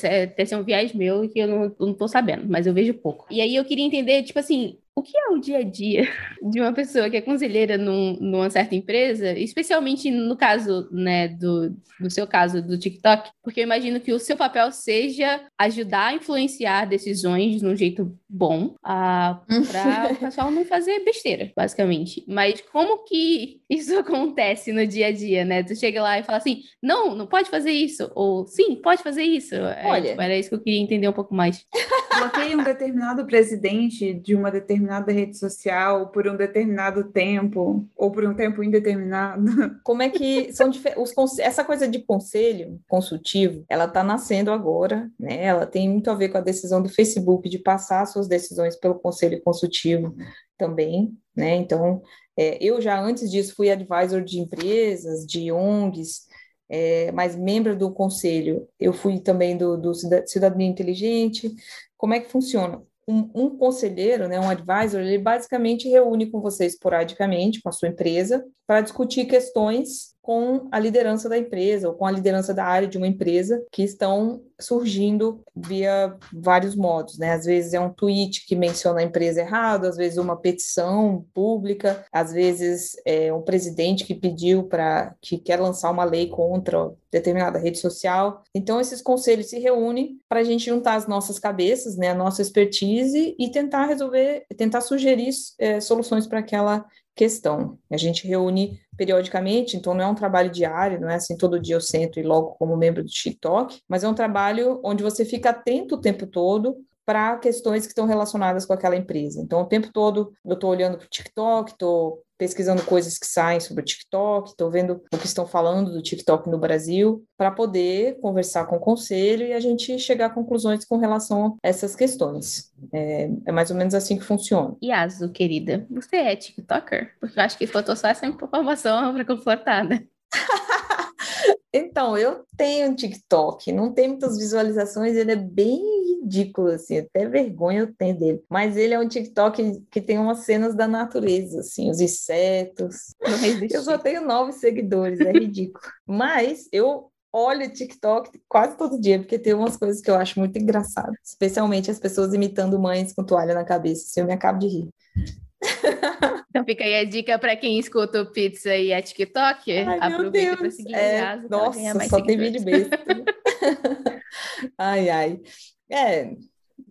C: ser um viés meu que eu não, não tô sabendo, mas eu vejo pouco. E aí eu queria entender, tipo assim, o que é o dia a dia de uma pessoa que é conselheira num, numa certa empresa, especialmente no caso, né, do, do seu caso do TikTok? Porque eu imagino que o seu papel seja ajudar a influenciar decisões de um jeito bom, para o pessoal não fazer besteira, basicamente. Mas como que isso acontece no dia a dia, né? Tu chega lá e fala assim, não, não pode fazer isso, ou sim, pode fazer isso. É, Olha, é, tipo, era isso que eu queria entender um pouco mais.
A: Bloqueia um determinado presidente de uma determinada rede social por um determinado tempo, ou por um tempo indeterminado.
B: Como é que são os essa coisa de conselho consultivo, ela está nascendo agora, né? Ela tem muito a ver com a decisão do Facebook de passar suas decisões pelo conselho consultivo também, né? Então, é, eu já antes disso fui advisor de empresas, de ONGs, é, mas membro do conselho, eu fui também do, do Cidadania Inteligente. Como é que funciona? Um, um, conselheiro, né, um advisor, ele basicamente reúne com você esporadicamente, com a sua empresa, para discutir questões com a liderança da empresa ou com a liderança da área de uma empresa que estão surgindo via vários modos, né? Às vezes é um tweet que menciona a empresa errado, às vezes uma petição pública, às vezes é um presidente que pediu para que quer lançar uma lei contra determinada rede social. Então esses conselhos se reúnem para a gente juntar as nossas cabeças, né, a nossa expertise e tentar resolver, tentar sugerir é, soluções para aquela questão. A gente reúne periodicamente, então não é um trabalho diário, não é assim todo dia eu sento e logo como membro do TikTok, mas é um trabalho onde você fica atento o tempo todo para questões que estão relacionadas com aquela empresa. Então, o tempo todo eu estou olhando para o TikTok, estou pesquisando coisas que saem sobre o TikTok, estou vendo o que estão falando do TikTok no Brasil, para poder conversar com o conselho e a gente chegar a conclusões com relação a essas questões. É, é mais ou menos assim que funciona.
C: E Azu, querida, você é TikToker? Porque eu acho que faltou só essa informação para confortar, né?
B: Então, eu tenho um TikTok, não tem muitas visualizações, ele é bem ridículo, assim, até vergonha eu tenho dele. Mas ele é um TikTok que tem umas cenas da natureza, assim, os insetos. Eu só tenho nove seguidores, é ridículo. Mas eu olho TikTok quase todo dia, porque tem umas coisas que eu acho muito engraçadas. Especialmente as pessoas imitando mães com toalha na cabeça. Assim, eu me acabo de rir.
C: Então fica aí a dica para quem escuta o Pizza e é TikTok.
B: Ai,
C: aproveita para seguir
B: é,
C: casa,
B: Nossa, só tem vídeo besta. ai, ai. É,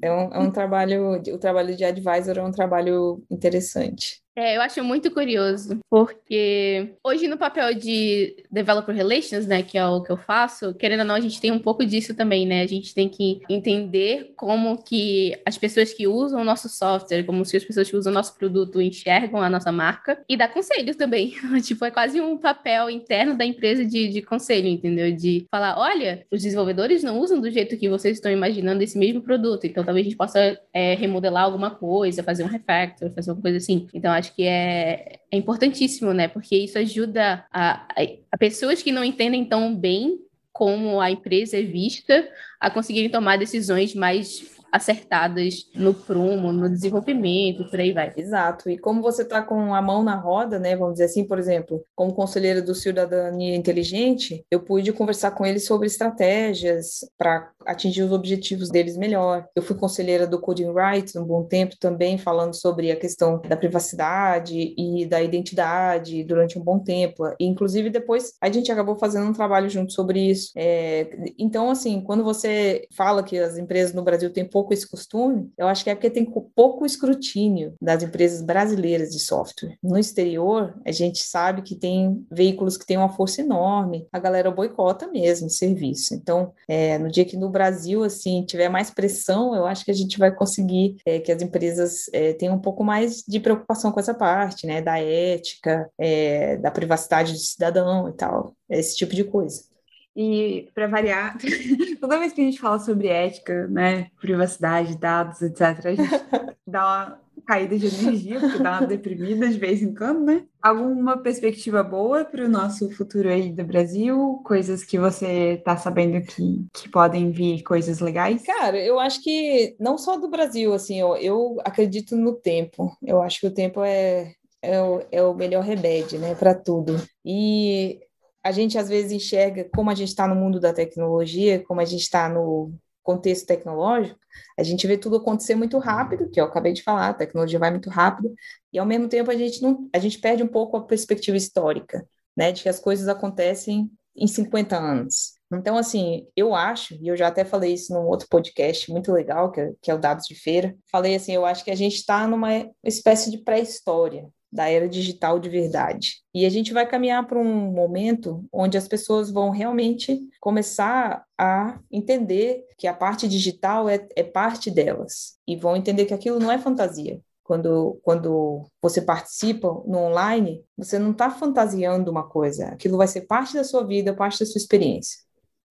B: é um, é um trabalho, o trabalho de advisor é um trabalho interessante.
C: É, eu acho muito curioso, porque hoje no papel de Developer Relations, né, que é o que eu faço, querendo ou não, a gente tem um pouco disso também, né? A gente tem que entender como que as pessoas que usam o nosso software, como se as pessoas que usam o nosso produto enxergam a nossa marca e dar conselhos também. tipo, é quase um papel interno da empresa de, de conselho, entendeu? De falar, olha, os desenvolvedores não usam do jeito que vocês estão imaginando esse mesmo produto, então talvez a gente possa é, remodelar alguma coisa, fazer um refactor, fazer alguma coisa assim. Então, acho que é, é importantíssimo, né? Porque isso ajuda a, a, pessoas que não entendem tão bem como a empresa é vista a conseguirem tomar decisões mais acertadas no prumo, no desenvolvimento, por aí vai.
B: Exato. E como você está com a mão na roda, né? Vamos dizer assim, por exemplo, como conselheira do Cidadania Inteligente, eu pude conversar com eles sobre estratégias para atingir os objetivos deles melhor. Eu fui conselheira do Coding Rights um bom tempo também, falando sobre a questão da privacidade e da identidade durante um bom tempo. E, inclusive, depois a gente acabou fazendo um trabalho junto sobre isso. É, então, assim, quando você fala que as empresas no Brasil têm pouco esse costume, eu acho que é porque tem pouco escrutínio das empresas brasileiras de software. No exterior, a gente sabe que tem veículos que têm uma força enorme, a galera boicota mesmo o serviço. Então, é, no dia que no Brasil, assim, tiver mais pressão, eu acho que a gente vai conseguir é, que as empresas é, tenham um pouco mais de preocupação com essa parte, né, da ética, é, da privacidade do cidadão e tal, esse tipo de coisa.
A: E, para variar, toda vez que a gente fala sobre ética, né, privacidade, dados, etc., a gente dá uma caída de energia, porque dá uma deprimida de vez em quando, né? Alguma perspectiva boa para o nosso futuro aí do Brasil? Coisas que você está sabendo que, que podem vir, coisas legais?
B: Cara, eu acho que não só do Brasil, assim, eu, eu acredito no tempo. Eu acho que o tempo é, é, o, é o melhor remédio, né, para tudo. E a gente às vezes enxerga como a gente está no mundo da tecnologia, como a gente está no contexto tecnológico, a gente vê tudo acontecer muito rápido, que eu acabei de falar, a tecnologia vai muito rápido, e ao mesmo tempo a gente não, a gente perde um pouco a perspectiva histórica, né, de que as coisas acontecem em 50 anos. Então, assim, eu acho, e eu já até falei isso num outro podcast muito legal, que é, que é o Dados de Feira, falei assim, eu acho que a gente está numa espécie de pré-história, da era digital de verdade. E a gente vai caminhar para um momento onde as pessoas vão realmente começar a entender que a parte digital é, é parte delas e vão entender que aquilo não é fantasia. Quando, quando você participa no online, você não está fantasiando uma coisa, aquilo vai ser parte da sua vida, parte da sua experiência.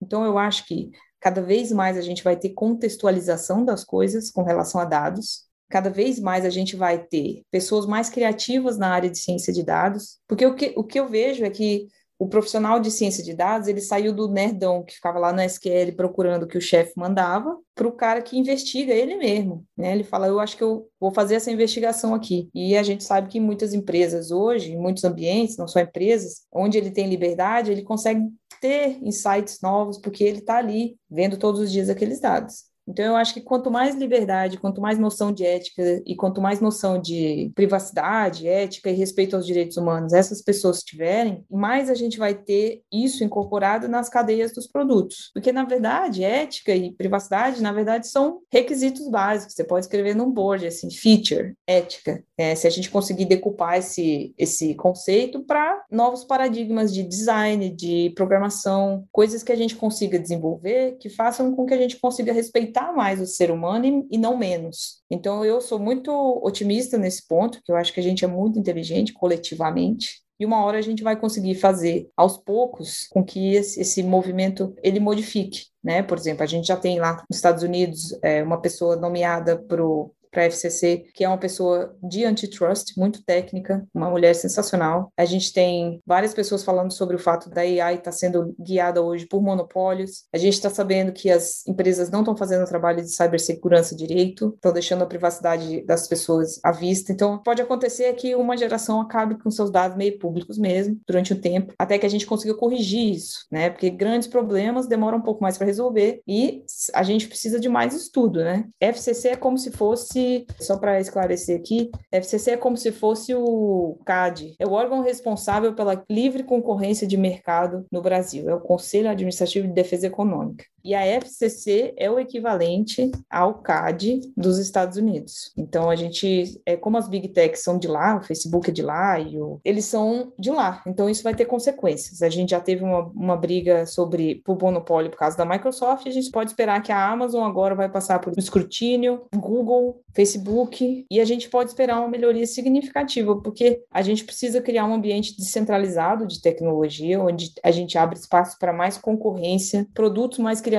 B: Então, eu acho que cada vez mais a gente vai ter contextualização das coisas com relação a dados, cada vez mais a gente vai ter pessoas mais criativas na área de ciência de dados, porque o que, o que eu vejo é que o profissional de ciência de dados, ele saiu do nerdão que ficava lá no SQL procurando o que o chefe mandava, para o cara que investiga ele mesmo, né? Ele fala, eu acho que eu vou fazer essa investigação aqui. E a gente sabe que muitas empresas hoje, em muitos ambientes, não só empresas, onde ele tem liberdade, ele consegue ter insights novos, porque ele está ali vendo todos os dias aqueles dados. Então, eu acho que quanto mais liberdade, quanto mais noção de ética e quanto mais noção de privacidade, ética e respeito aos direitos humanos essas pessoas tiverem, mais a gente vai ter isso incorporado nas cadeias dos produtos. Porque, na verdade, ética e privacidade, na verdade, são requisitos básicos. Você pode escrever num board, assim, feature, ética. É, se a gente conseguir decupar esse, esse conceito para novos paradigmas de design, de programação, coisas que a gente consiga desenvolver que façam com que a gente consiga respeitar mais o ser humano e, e não menos. Então, eu sou muito otimista nesse ponto, que eu acho que a gente é muito inteligente coletivamente e uma hora a gente vai conseguir fazer aos poucos com que esse, esse movimento ele modifique, né? Por exemplo, a gente já tem lá nos Estados Unidos é, uma pessoa nomeada para o para a FCC, que é uma pessoa de antitrust, muito técnica, uma mulher sensacional. A gente tem várias pessoas falando sobre o fato da AI estar tá sendo guiada hoje por monopólios. A gente está sabendo que as empresas não estão fazendo trabalho de cibersegurança direito, estão deixando a privacidade das pessoas à vista. Então, pode acontecer que uma geração acabe com seus dados meio públicos mesmo, durante o tempo, até que a gente consiga corrigir isso, né? Porque grandes problemas demoram um pouco mais para resolver e a gente precisa de mais estudo, né? FCC é como se fosse só para esclarecer aqui, FCC é como se fosse o CAD, é o órgão responsável pela livre concorrência de mercado no Brasil, é o Conselho Administrativo de Defesa Econômica. E a FCC é o equivalente ao CAD dos Estados Unidos. Então a gente, é como as big techs são de lá, o Facebook é de lá e o, eles são de lá. Então isso vai ter consequências. A gente já teve uma, uma briga sobre por monopólio por causa da Microsoft. A gente pode esperar que a Amazon agora vai passar por escrutínio, Google, Facebook e a gente pode esperar uma melhoria significativa porque a gente precisa criar um ambiente descentralizado de tecnologia onde a gente abre espaço para mais concorrência, produtos mais criativos,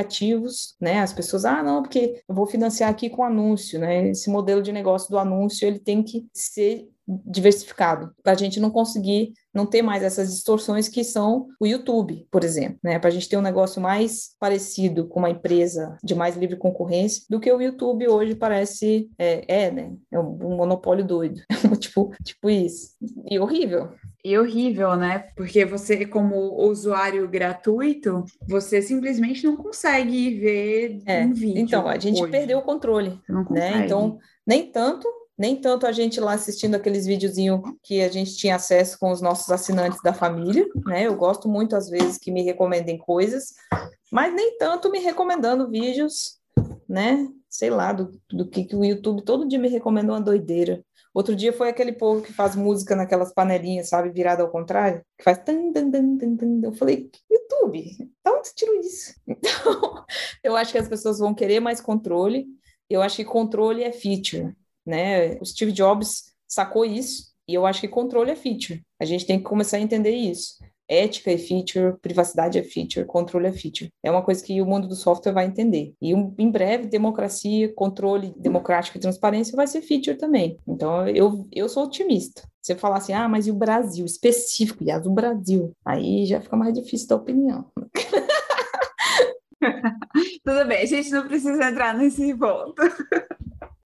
B: né? As pessoas, ah, não, porque eu vou financiar aqui com anúncio, né? Esse modelo de negócio do anúncio, ele tem que ser diversificado, para a gente não conseguir não ter mais essas distorções que são o YouTube, por exemplo, né? Para a gente ter um negócio mais parecido com uma empresa de mais livre concorrência do que o YouTube hoje parece é, é né? É um, monopólio doido, tipo, tipo isso e horrível.
A: E horrível, né? Porque você, como usuário gratuito, você simplesmente não consegue ver
B: é,
A: um vídeo.
B: Então, a gente hoje. perdeu o controle, né? Então, nem tanto nem tanto a gente lá assistindo aqueles videozinhos que a gente tinha acesso com os nossos assinantes da família, né? Eu gosto muito, às vezes, que me recomendem coisas, mas nem tanto me recomendando vídeos, né? Sei lá, do, do que, que o YouTube todo dia me recomenda uma doideira. Outro dia foi aquele povo que faz música naquelas panelinhas, sabe, virada ao contrário, que faz tan, tan, tan, tan, tan. Eu falei, YouTube, da onde você tirou isso? Então, eu acho que as pessoas vão querer mais controle. Eu acho que controle é feature né? O Steve Jobs sacou isso e eu acho que controle é feature. A gente tem que começar a entender isso. Ética é feature, privacidade é feature, controle é feature. É uma coisa que o mundo do software vai entender. E um, em breve, democracia, controle democrático e transparência vai ser feature também. Então, eu, eu sou otimista. Você falar assim, ah, mas e o Brasil? Específico, e o Brasil. Aí já fica mais difícil da opinião.
A: Tudo bem, a gente não precisa entrar nesse ponto.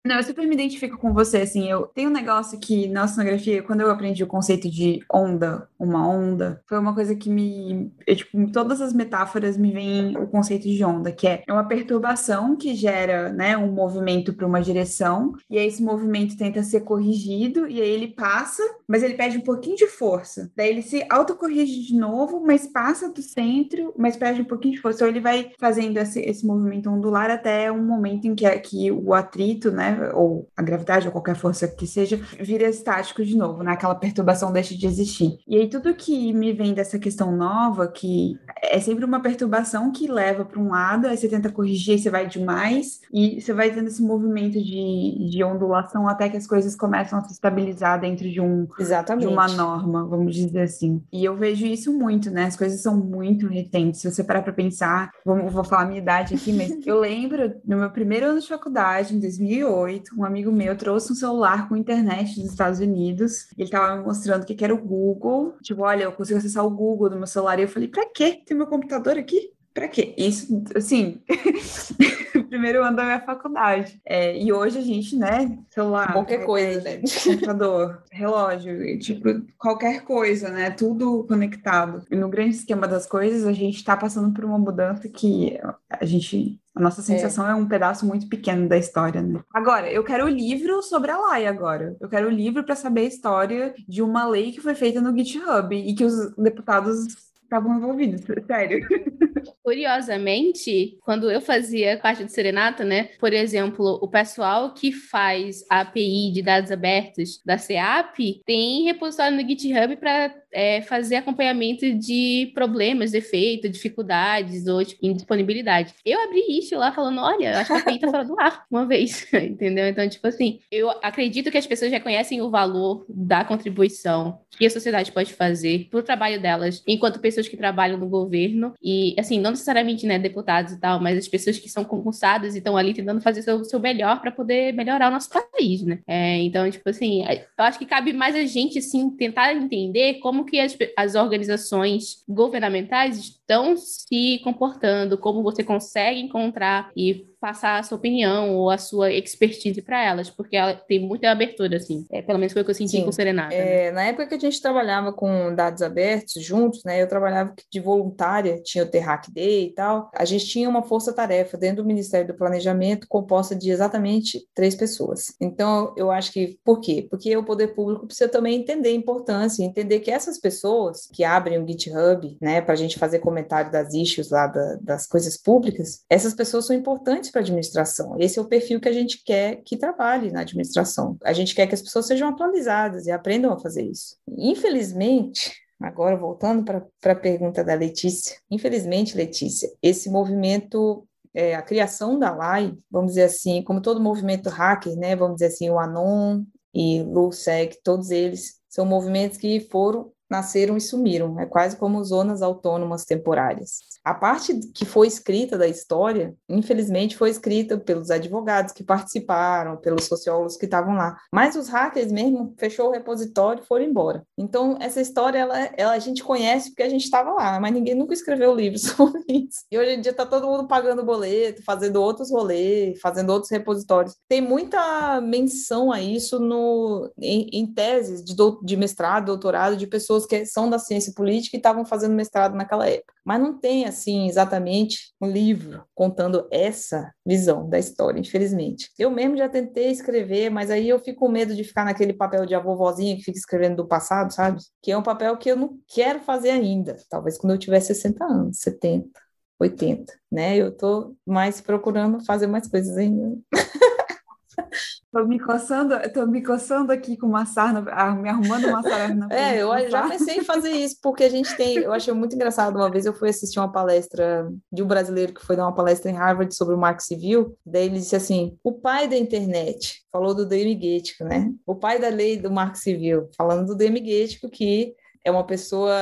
A: Não, eu super me identifico com você, assim, eu tenho um negócio que na oceanografia, quando eu aprendi o conceito de onda, uma onda, foi uma coisa que me, eu, tipo, todas as metáforas me vem o conceito de onda, que é uma perturbação que gera, né, um movimento para uma direção, e aí esse movimento tenta ser corrigido, e aí ele passa, mas ele perde um pouquinho de força. Daí ele se autocorrige de novo, mas passa do centro, mas perde um pouquinho de força. Então ele vai fazendo esse, esse movimento ondular até um momento em que, que o atrito, né, ou a gravidade, ou qualquer força que seja, vira estático de novo, né? Aquela perturbação deixa de existir. E aí tudo que me vem dessa questão nova, que é sempre uma perturbação que leva para um lado, aí você tenta corrigir, aí você vai demais, e você vai tendo esse movimento de, de ondulação até que as coisas começam a se estabilizar dentro de, um,
B: Exatamente.
A: de uma norma, vamos dizer assim. E eu vejo isso muito, né? As coisas são muito retentes. Se você parar para pensar, vou, vou falar a minha idade aqui, mas eu lembro no meu primeiro ano de faculdade, em 2008, 2008, um amigo meu trouxe um celular com internet dos Estados Unidos. Ele tava me mostrando o que era o Google. Tipo, olha, eu consigo acessar o Google do meu celular. E eu falei, pra quê? Tem meu computador aqui? Pra quê? Isso, assim, primeiro ano da minha faculdade. É, e hoje a gente, né, celular,
B: qualquer coisa, né?
A: computador, relógio, tipo, qualquer coisa, né? Tudo conectado. E no grande esquema das coisas, a gente está passando por uma mudança que a gente a nossa sensação é. é. um pedaço muito pequeno da história, né? Agora, eu quero o livro sobre a lei agora. Eu quero o livro para saber a história de uma lei que foi feita no GitHub e que os deputados estavam envolvidos, sério.
C: Curiosamente, quando eu fazia parte do Serenata, né? Por exemplo, o pessoal que faz a API de dados abertos da CEAP tem repositório no GitHub para é, fazer acompanhamento de problemas, defeitos, dificuldades ou tipo, indisponibilidade. Eu abri isso lá falando, olha, acho que a API tá fora do ar uma vez, entendeu? Então, tipo assim, eu acredito que as pessoas reconhecem o valor da contribuição que a sociedade pode fazer para o trabalho delas, enquanto pessoas que trabalham no governo e, assim, não necessariamente, né, deputados e tal, mas as pessoas que são concursadas e estão ali tentando fazer o seu, seu melhor para poder melhorar o nosso país, né? É, então, tipo assim, eu acho que cabe mais a gente, assim, tentar entender como que as, as organizações governamentais estão se comportando, como você consegue encontrar e passar a sua opinião ou a sua expertise para elas, porque ela tem muita abertura, assim. É, pelo menos foi o que eu senti Sim. com o Serenata.
B: É, né? Na época que a gente trabalhava com dados abertos juntos, né? Eu trabalhava de voluntária, tinha o Terrac Day e tal. A gente tinha uma força-tarefa dentro do Ministério do Planejamento composta de exatamente três pessoas. Então, eu acho que, por quê? Porque o poder público precisa também entender a importância, entender que essas pessoas que abrem o GitHub, né, para a gente fazer comentário das issues lá da, das coisas públicas, essas pessoas são importantes para a administração. Esse é o perfil que a gente quer que trabalhe na administração. A gente quer que as pessoas sejam atualizadas e aprendam a fazer isso. Infelizmente, agora voltando para a pergunta da Letícia, infelizmente, Letícia, esse movimento é, a criação da LAI, vamos dizer assim, como todo movimento hacker, né, vamos dizer assim, o Anon e LUSEG, todos eles são movimentos que foram nasceram e sumiram. É quase como zonas autônomas temporárias. A parte que foi escrita da história, infelizmente, foi escrita pelos advogados que participaram, pelos sociólogos que estavam lá. Mas os hackers mesmo fechou o repositório e foram embora. Então, essa história, ela, ela a gente conhece porque a gente estava lá, mas ninguém nunca escreveu livro sobre isso. E hoje em dia está todo mundo pagando boleto, fazendo outros rolês, fazendo outros repositórios. Tem muita menção a isso no, em, em teses de, do, de mestrado, doutorado, de pessoas pessoas que são da ciência política e estavam fazendo mestrado naquela época. Mas não tem, assim, exatamente um livro contando essa visão da história, infelizmente. Eu mesmo já tentei escrever, mas aí eu fico com medo de ficar naquele papel de avovozinha que fica escrevendo do passado, sabe? Que é um papel que eu não quero fazer ainda. Talvez quando eu tiver 60 anos, 70, 80, né? Eu tô mais procurando fazer mais coisas ainda.
A: Tô me coçando, tô me coçando aqui com uma sarna, ah, me arrumando uma sarna.
B: É, eu já pensei em fazer isso, porque a gente tem, eu achei muito engraçado, uma vez eu fui assistir uma palestra de um brasileiro que foi dar uma palestra em Harvard sobre o Marco Civil, daí ele disse assim, o pai da internet, falou do Demi Guético, né? O pai da lei do Marco Civil, falando do Demi Guético, que é uma pessoa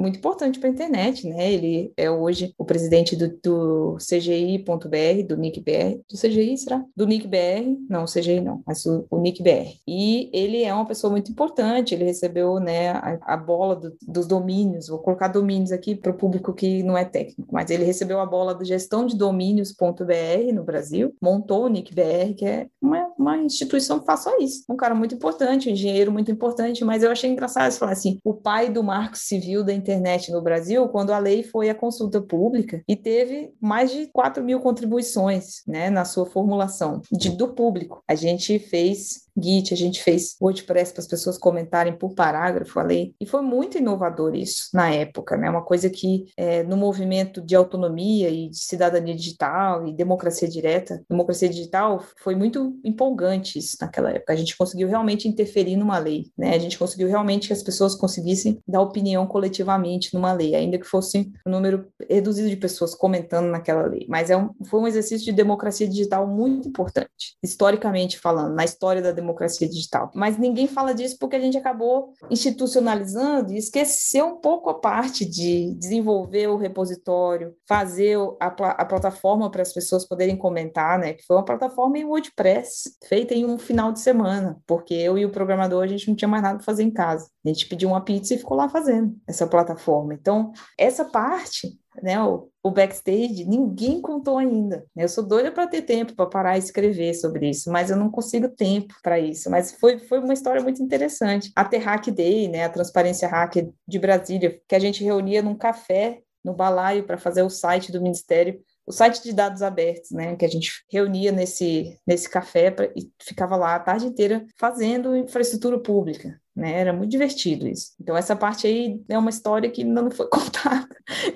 B: muito importante para a internet, né? Ele é hoje o presidente do, do CGI.br, do NICBR, do CGI, será? Do NICBR, não, CGI não, mas o, o NICBR. E ele é uma pessoa muito importante, ele recebeu, né, a, a bola do, dos domínios, vou colocar domínios aqui para o público que não é técnico, mas ele recebeu a bola do gestão de domínios.br no Brasil, montou o NICBR, que é uma, uma instituição que faz só isso. Um cara muito importante, um engenheiro muito importante, mas eu achei engraçado falar assim, o pai do marco civil da internet internet no Brasil quando a lei foi à consulta pública e teve mais de 4 mil contribuições né, na sua formulação de, do público. A gente fez Git, a gente fez WordPress para as pessoas comentarem por parágrafo a lei, e foi muito inovador isso na época, né? Uma coisa que é, no movimento de autonomia e de cidadania digital e democracia direta, democracia digital foi muito empolgante isso naquela época. A gente conseguiu realmente interferir numa lei, né? A gente conseguiu realmente que as pessoas conseguissem dar opinião coletivamente numa lei, ainda que fosse um número reduzido de pessoas comentando naquela lei. Mas é um, foi um exercício de democracia digital muito importante, historicamente falando, na história da democracia digital. Mas ninguém fala disso porque a gente acabou institucionalizando e esqueceu um pouco a parte de desenvolver o repositório, fazer a, a plataforma para as pessoas poderem comentar, né? Que foi uma plataforma em WordPress, feita em um final de semana, porque eu e o programador a gente não tinha mais nada para fazer em casa. A gente pediu uma pizza e ficou lá fazendo essa plataforma. Então, essa parte né, o backstage, ninguém contou ainda. Eu sou doida para ter tempo para parar e escrever sobre isso, mas eu não consigo tempo para isso. Mas foi, foi uma história muito interessante. A Hack Day, né, a Transparência Hack de Brasília, que a gente reunia num café no balaio para fazer o site do Ministério o site de dados abertos, né, que a gente reunia nesse, nesse café pra, e ficava lá a tarde inteira fazendo infraestrutura pública, né, era muito divertido isso. Então essa parte aí é uma história que ainda não foi contada,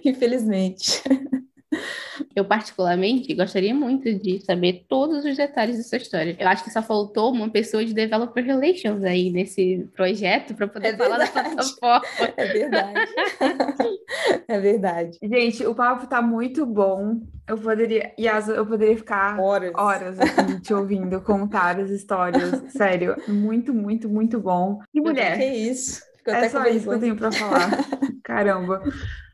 B: infelizmente.
C: Eu, particularmente, gostaria muito de saber todos os detalhes dessa história. Eu acho que só faltou uma pessoa de Developer Relations aí nesse projeto para poder é falar da plataforma.
B: É verdade. é verdade.
A: Gente, o papo tá muito bom. Eu poderia, Yasa, eu poderia ficar horas, horas aqui te ouvindo contar as histórias. Sério, muito, muito, muito bom.
B: Que mulher. Que isso.
A: Fico é só isso que eu tenho para falar. Caramba.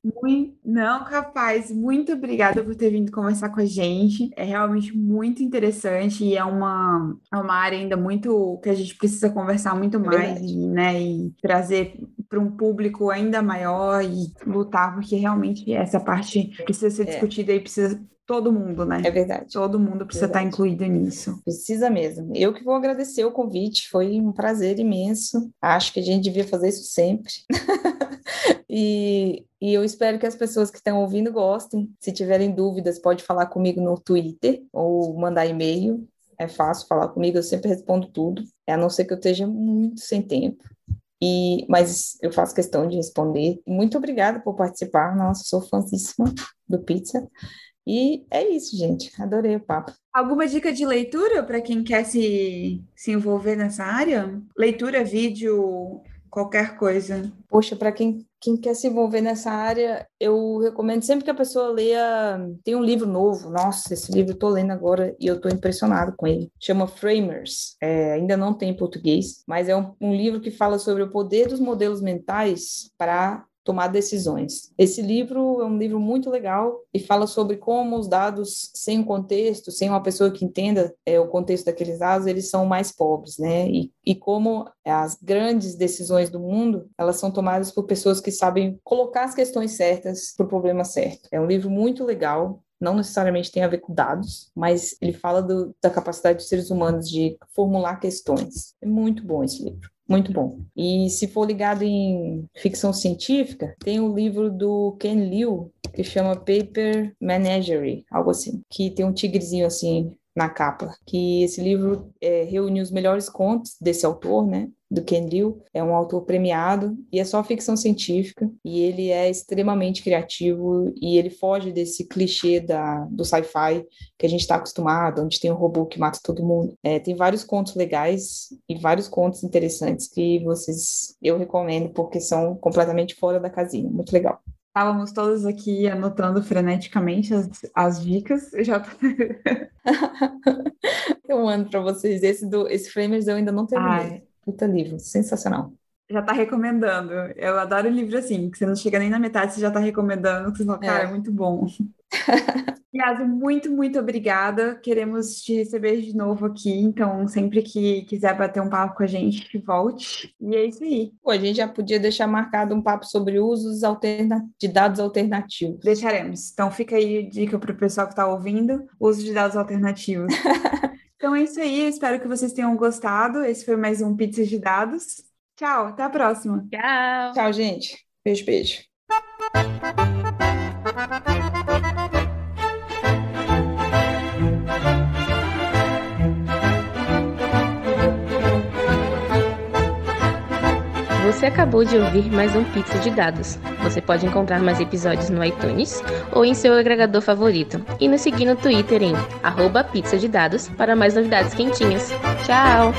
A: Muito, não, capaz. Muito obrigada por ter vindo conversar com a gente. É realmente muito interessante e é uma, é uma área ainda muito que a gente precisa conversar muito é mais, e, né? E trazer para um público ainda maior e lutar, porque realmente essa parte precisa ser é. discutida e precisa todo mundo, né?
B: É verdade.
A: Todo mundo precisa estar incluído nisso.
B: Precisa mesmo. Eu que vou agradecer o convite, foi um prazer imenso. Acho que a gente devia fazer isso sempre. e, e eu espero que as pessoas que estão ouvindo gostem. Se tiverem dúvidas, pode falar comigo no Twitter ou mandar e-mail. É fácil falar comigo, eu sempre respondo tudo, a não ser que eu esteja muito sem tempo. E, mas eu faço questão de responder. Muito obrigada por participar. Nossa, sou fãzíssima do Pizza. E é isso, gente. Adorei o papo.
A: Alguma dica de leitura para quem quer se, se envolver nessa área? Leitura, vídeo, qualquer coisa.
B: Poxa, para quem, quem quer se envolver nessa área, eu recomendo sempre que a pessoa leia. Tem um livro novo, nossa, esse livro eu tô lendo agora e eu tô impressionado com ele. Chama Framers, é, ainda não tem em português, mas é um, um livro que fala sobre o poder dos modelos mentais para tomar decisões. Esse livro é um livro muito legal e fala sobre como os dados sem um contexto, sem uma pessoa que entenda é, o contexto daqueles dados, eles são mais pobres, né? E, e como as grandes decisões do mundo, elas são tomadas por pessoas que sabem colocar as questões certas para o problema certo. É um livro muito legal, não necessariamente tem a ver com dados, mas ele fala do, da capacidade dos seres humanos de formular questões. É muito bom esse livro. Muito bom. E se for ligado em ficção científica, tem o livro do Ken Liu, que chama Paper Menagerie, algo assim, que tem um tigrezinho assim na capa, que esse livro é, reúne os melhores contos desse autor, né? Do Ken Liu, é um autor premiado e é só ficção científica e ele é extremamente criativo e ele foge desse clichê da, do sci-fi que a gente está acostumado, onde tem um robô que mata todo mundo. É, tem vários contos legais e vários contos interessantes que vocês eu recomendo porque são completamente fora da casinha, muito legal.
A: Estávamos todos aqui anotando freneticamente as, as dicas. Eu já
B: eu mando para vocês. Esse do esse Framers eu ainda não terminei. Ai, Puta livro, sensacional.
A: Já tá recomendando. Eu adoro livro assim, que você não chega nem na metade, você já tá recomendando, que você fala, cara, é, é muito bom. Yasa, muito, muito obrigada. Queremos te receber de novo aqui. Então, sempre que quiser bater um papo com a gente, volte. E é isso aí.
B: Pô, a gente já podia deixar marcado um papo sobre usos alterna... de dados alternativos.
A: Deixaremos. Então, fica aí dica para o pessoal que está ouvindo: uso de dados alternativos. Então é isso aí, espero que vocês tenham gostado. Esse foi mais um Pizza de Dados. Tchau, até a próxima.
C: Tchau.
B: Tchau, gente. Beijo, beijo.
C: Você acabou de ouvir mais um Pizza de Dados. Você pode encontrar mais episódios no iTunes ou em seu agregador favorito. E nos seguir no Twitter em arroba pizza de dados para mais novidades quentinhas. Tchau!